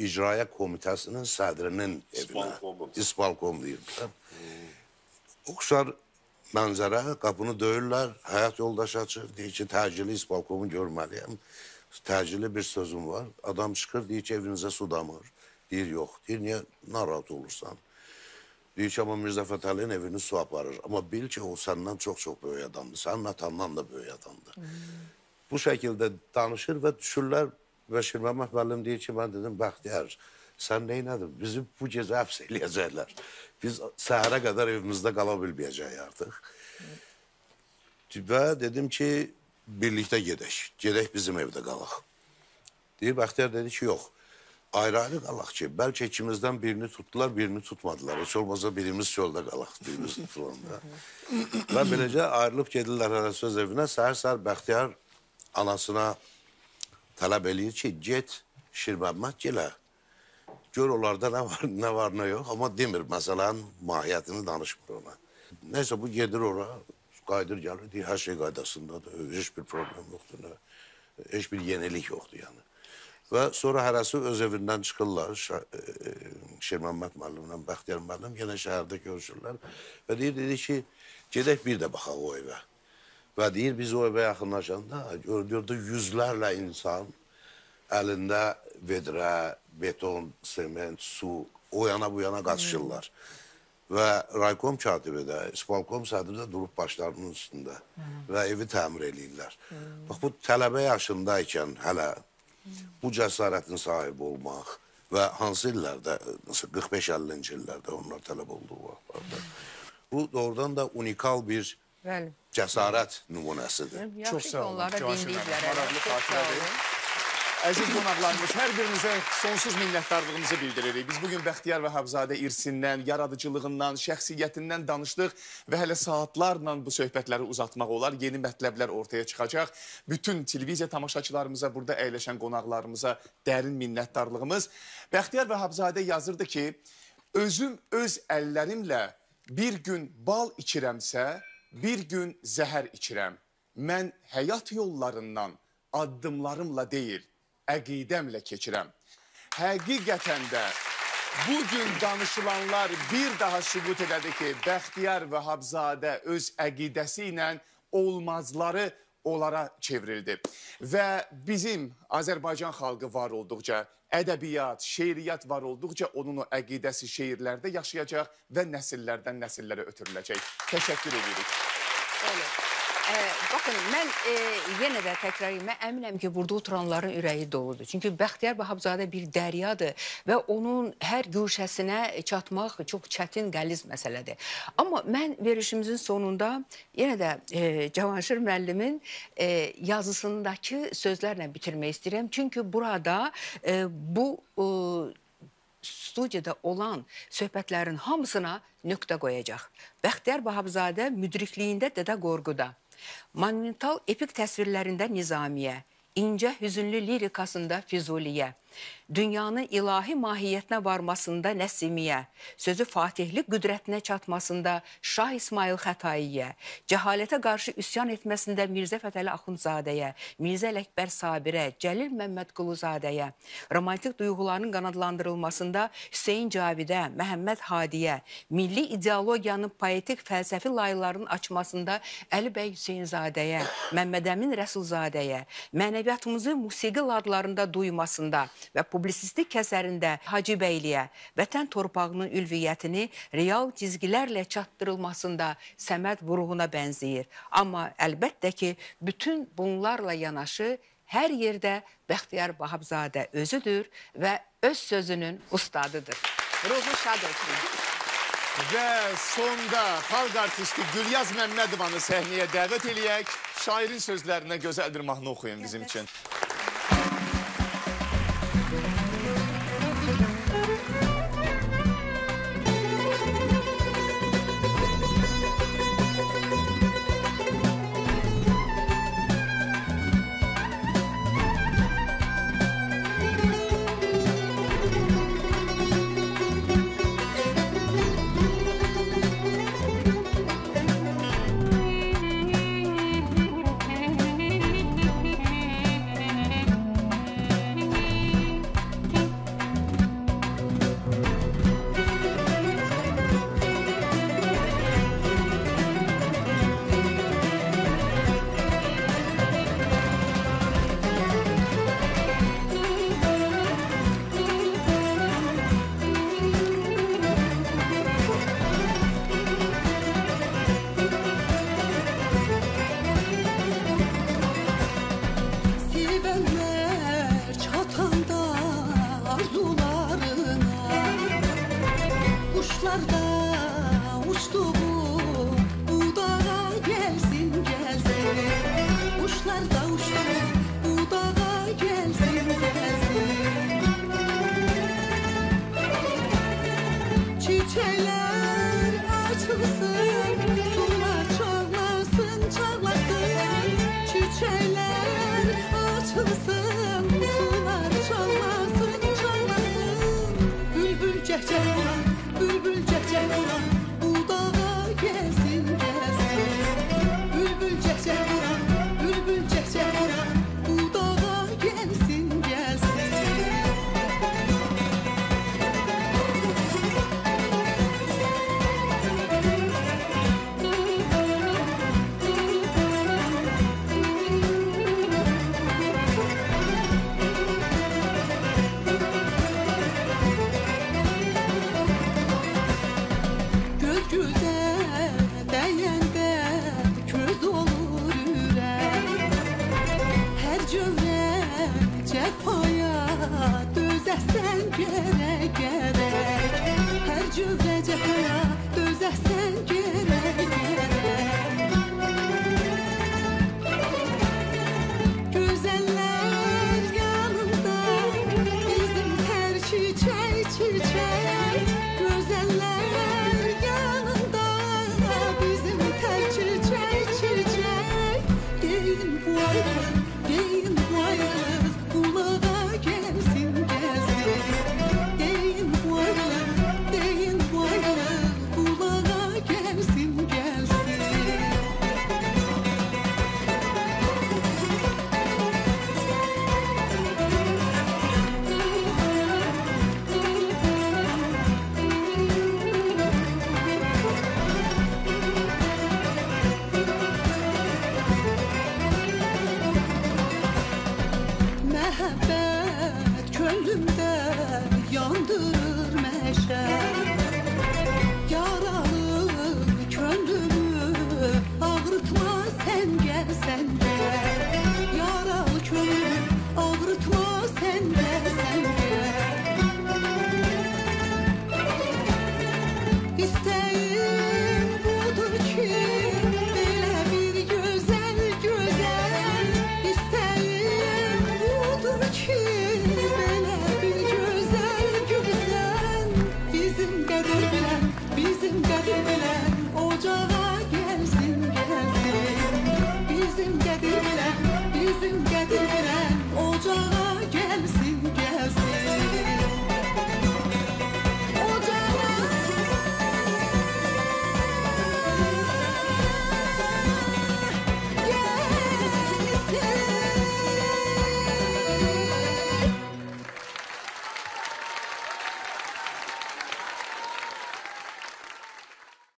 icraya komitəsinin sədrinin evinə. İsbalkom deyirlər. Oxşar mənzərə, qapını döyürlər, həyat yoldaşı açır, deyir ki, təcili İsbalkomu görməliyəm. Təcili bir sözüm var. Adam çıxır, deyir ki, evinizə su damır. Deyir, yox. Deyir, niyə narahat olursan? Deyir ki, amma Mirzə Fətəlinin evini su aparır. Amma bil ki, o səndən çox-çox böyük adamdır. Sənin atandan da böyük adamdır. Bu şəkildə danışır və düşürlər və Şirməmət müəllim deyir ki, mən dedim, Bəxtiyar, sən neynədin? Bizi bu gecə həbs eləyəcəklər. Biz səhərə qədər evimizdə qala bilməyəcəyik artıq. Və dedim ki, birlikdə gedək. Gedək bizim evdə qalaq. Deyir, Bəxtiyar dedi ki, yox. Ayrı-ayrı qalaq ki, bəlkə ikimizdən birini tutdular, birini tutmadılar. Heç olmasa birimiz çöldə qalaq, birimiz tutulanda. Və beləcə ayrılıb gedirlər hələ söz evinə. Səhər-səhər Bəxtiyar anasına tələb eləyir ki, get Şirməmmət gilə. Gör onlarda nə var, nə var, nə yox. Amma demir, məsələnin mahiyyətini danışmır ona. Neysə, bu gedir ora, qayıdır gəlir, deyir, hər şey qaydasındadır, heç bir problem yoxdur, heç bir yenilik yoxdur yəni. Və sonra hərəsi öz evindən çıxırlar, Şa- e, e, müəllimlə Bəxtiyar müəllim yenə şəhərdə görüşürlər və deyir, dedi ki, gedək bir də baxaq o evə. Və deyir, biz o evə yaxınlaşanda gördük yüzlərlə insan əlində vedrə, beton, sement, su o yana bu yana qaçışırlar. Və raykom katibi də, İspalkom sədri də durub başlarının üstündə və evi təmir eləyirlər. Bax, bu tələbə yaşındaykən hələ bu cəsarətin sahibi olmaq və hansı illərdə, məsələn 45-50-ci illərdə onlar tələb olduğu vaxtlarda. Bu doğrudan da unikal bir Bəli. cəsarət nümunəsidir. Yaxşı ki, onlara Cavanşir müəllim. dinləyiblər. Maraqlı Çox sağ xatirədir. Əziz qonaqlarımız, hər birinizə sonsuz minnətdarlığımızı bildiririk. Biz bugün Bəxtiyar Vəhabzadə irsindən, yaradıcılığından, şəxsiyyətindən danışdıq və hələ saatlarla bu söhbətləri uzatmaq olar. Yeni mətləblər ortaya çıxacaq. Bütün televiziya tamaşaçılarımıza, burada əyləşən qonaqlarımıza dərin minnətdarlığımız. Bəxtiyar Vəhabzadə yazırdı ki, özüm öz əllərimlə bir gün bal içirəmsə, bir gün zəhər içirəm. Mən həyat yollarından addımlarımla deyil, əqidəmlə keçirəm. Həqiqətən də bu gün danışılanlar bir daha sübut elədi ki, Bəxtiyar Vəhabzadə öz əqidəsi ilə olmazları onlara çevrildi. Və bizim Azərbaycan xalqı var olduqca, ədəbiyyat, şeiriyyat var olduqca onun o əqidəsi şeirlərdə yaşayacaq və nəsillərdən nəsillərə ötürüləcək. Təşəkkür edirik. Bəli. Ə, baxın, mən e, yenə də təkrar edirəm, mən əminəm ki, burada oturanların ürəyi doludur. Çünki Bəxtiyar Vahabzadə bir dəryadır və onun hər güşəsinə çatmaq çox çətin, qəliz məsələdir. Amma mən verişimizin sonunda yenə də e, Cavanşir müəllimin e, yazısındakı sözlərlə bitirmək istəyirəm. Çünki burada e, bu e, studiyada olan söhbətlərin hamısına nöqtə qoyacaq. Bəxtiyar Vahabzadə müdrikliyində Dədə Qorquda, monumental epik təsvirlərində Nizamiyə, incə hüzünlü lirikasında Füzuliyə, dünyanın ilahi mahiyyətinə varmasında Nəsimiyə, sözü fatihlik qüdrətinə çatmasında Şah İsmail Xətaiyə, cəhalətə qarşı üsyan etməsində Mirzə Fətəli Axundzadəyə, Mirzə Ələkbər Sabirə, Cəlil Məmməd Quluzadəyə, romantik duyğuların qanadlandırılmasında Hüseyn Cavidə, Məhəmməd Hadiyə, milli ideologiyanın poetik fəlsəfi laylarının açmasında Əli bəy Hüseynzadəyə, Məmməd Əmin Rəsulzadəyə, mənəviyyatımızı musiqi ladlarında duymasında və publisistik kəsərində Hacı Bəyliyə vətən torpağının ülviyyətini real cizgilərlə çatdırılmasında Səməd Vurğuna bənzəyir. Amma əlbəttə ki, bütün bunlarla yanaşı hər yerdə Bəxtiyar Vahabzadə özüdür və öz sözünün ustadıdır. Ruhu şad olsun. Və sonda xalq artisti Gülyaz Məmmədovanı səhnəyə dəvət eləyək. Şairin sözlərinə gözəl bir mahnı oxuyun bizim üçün.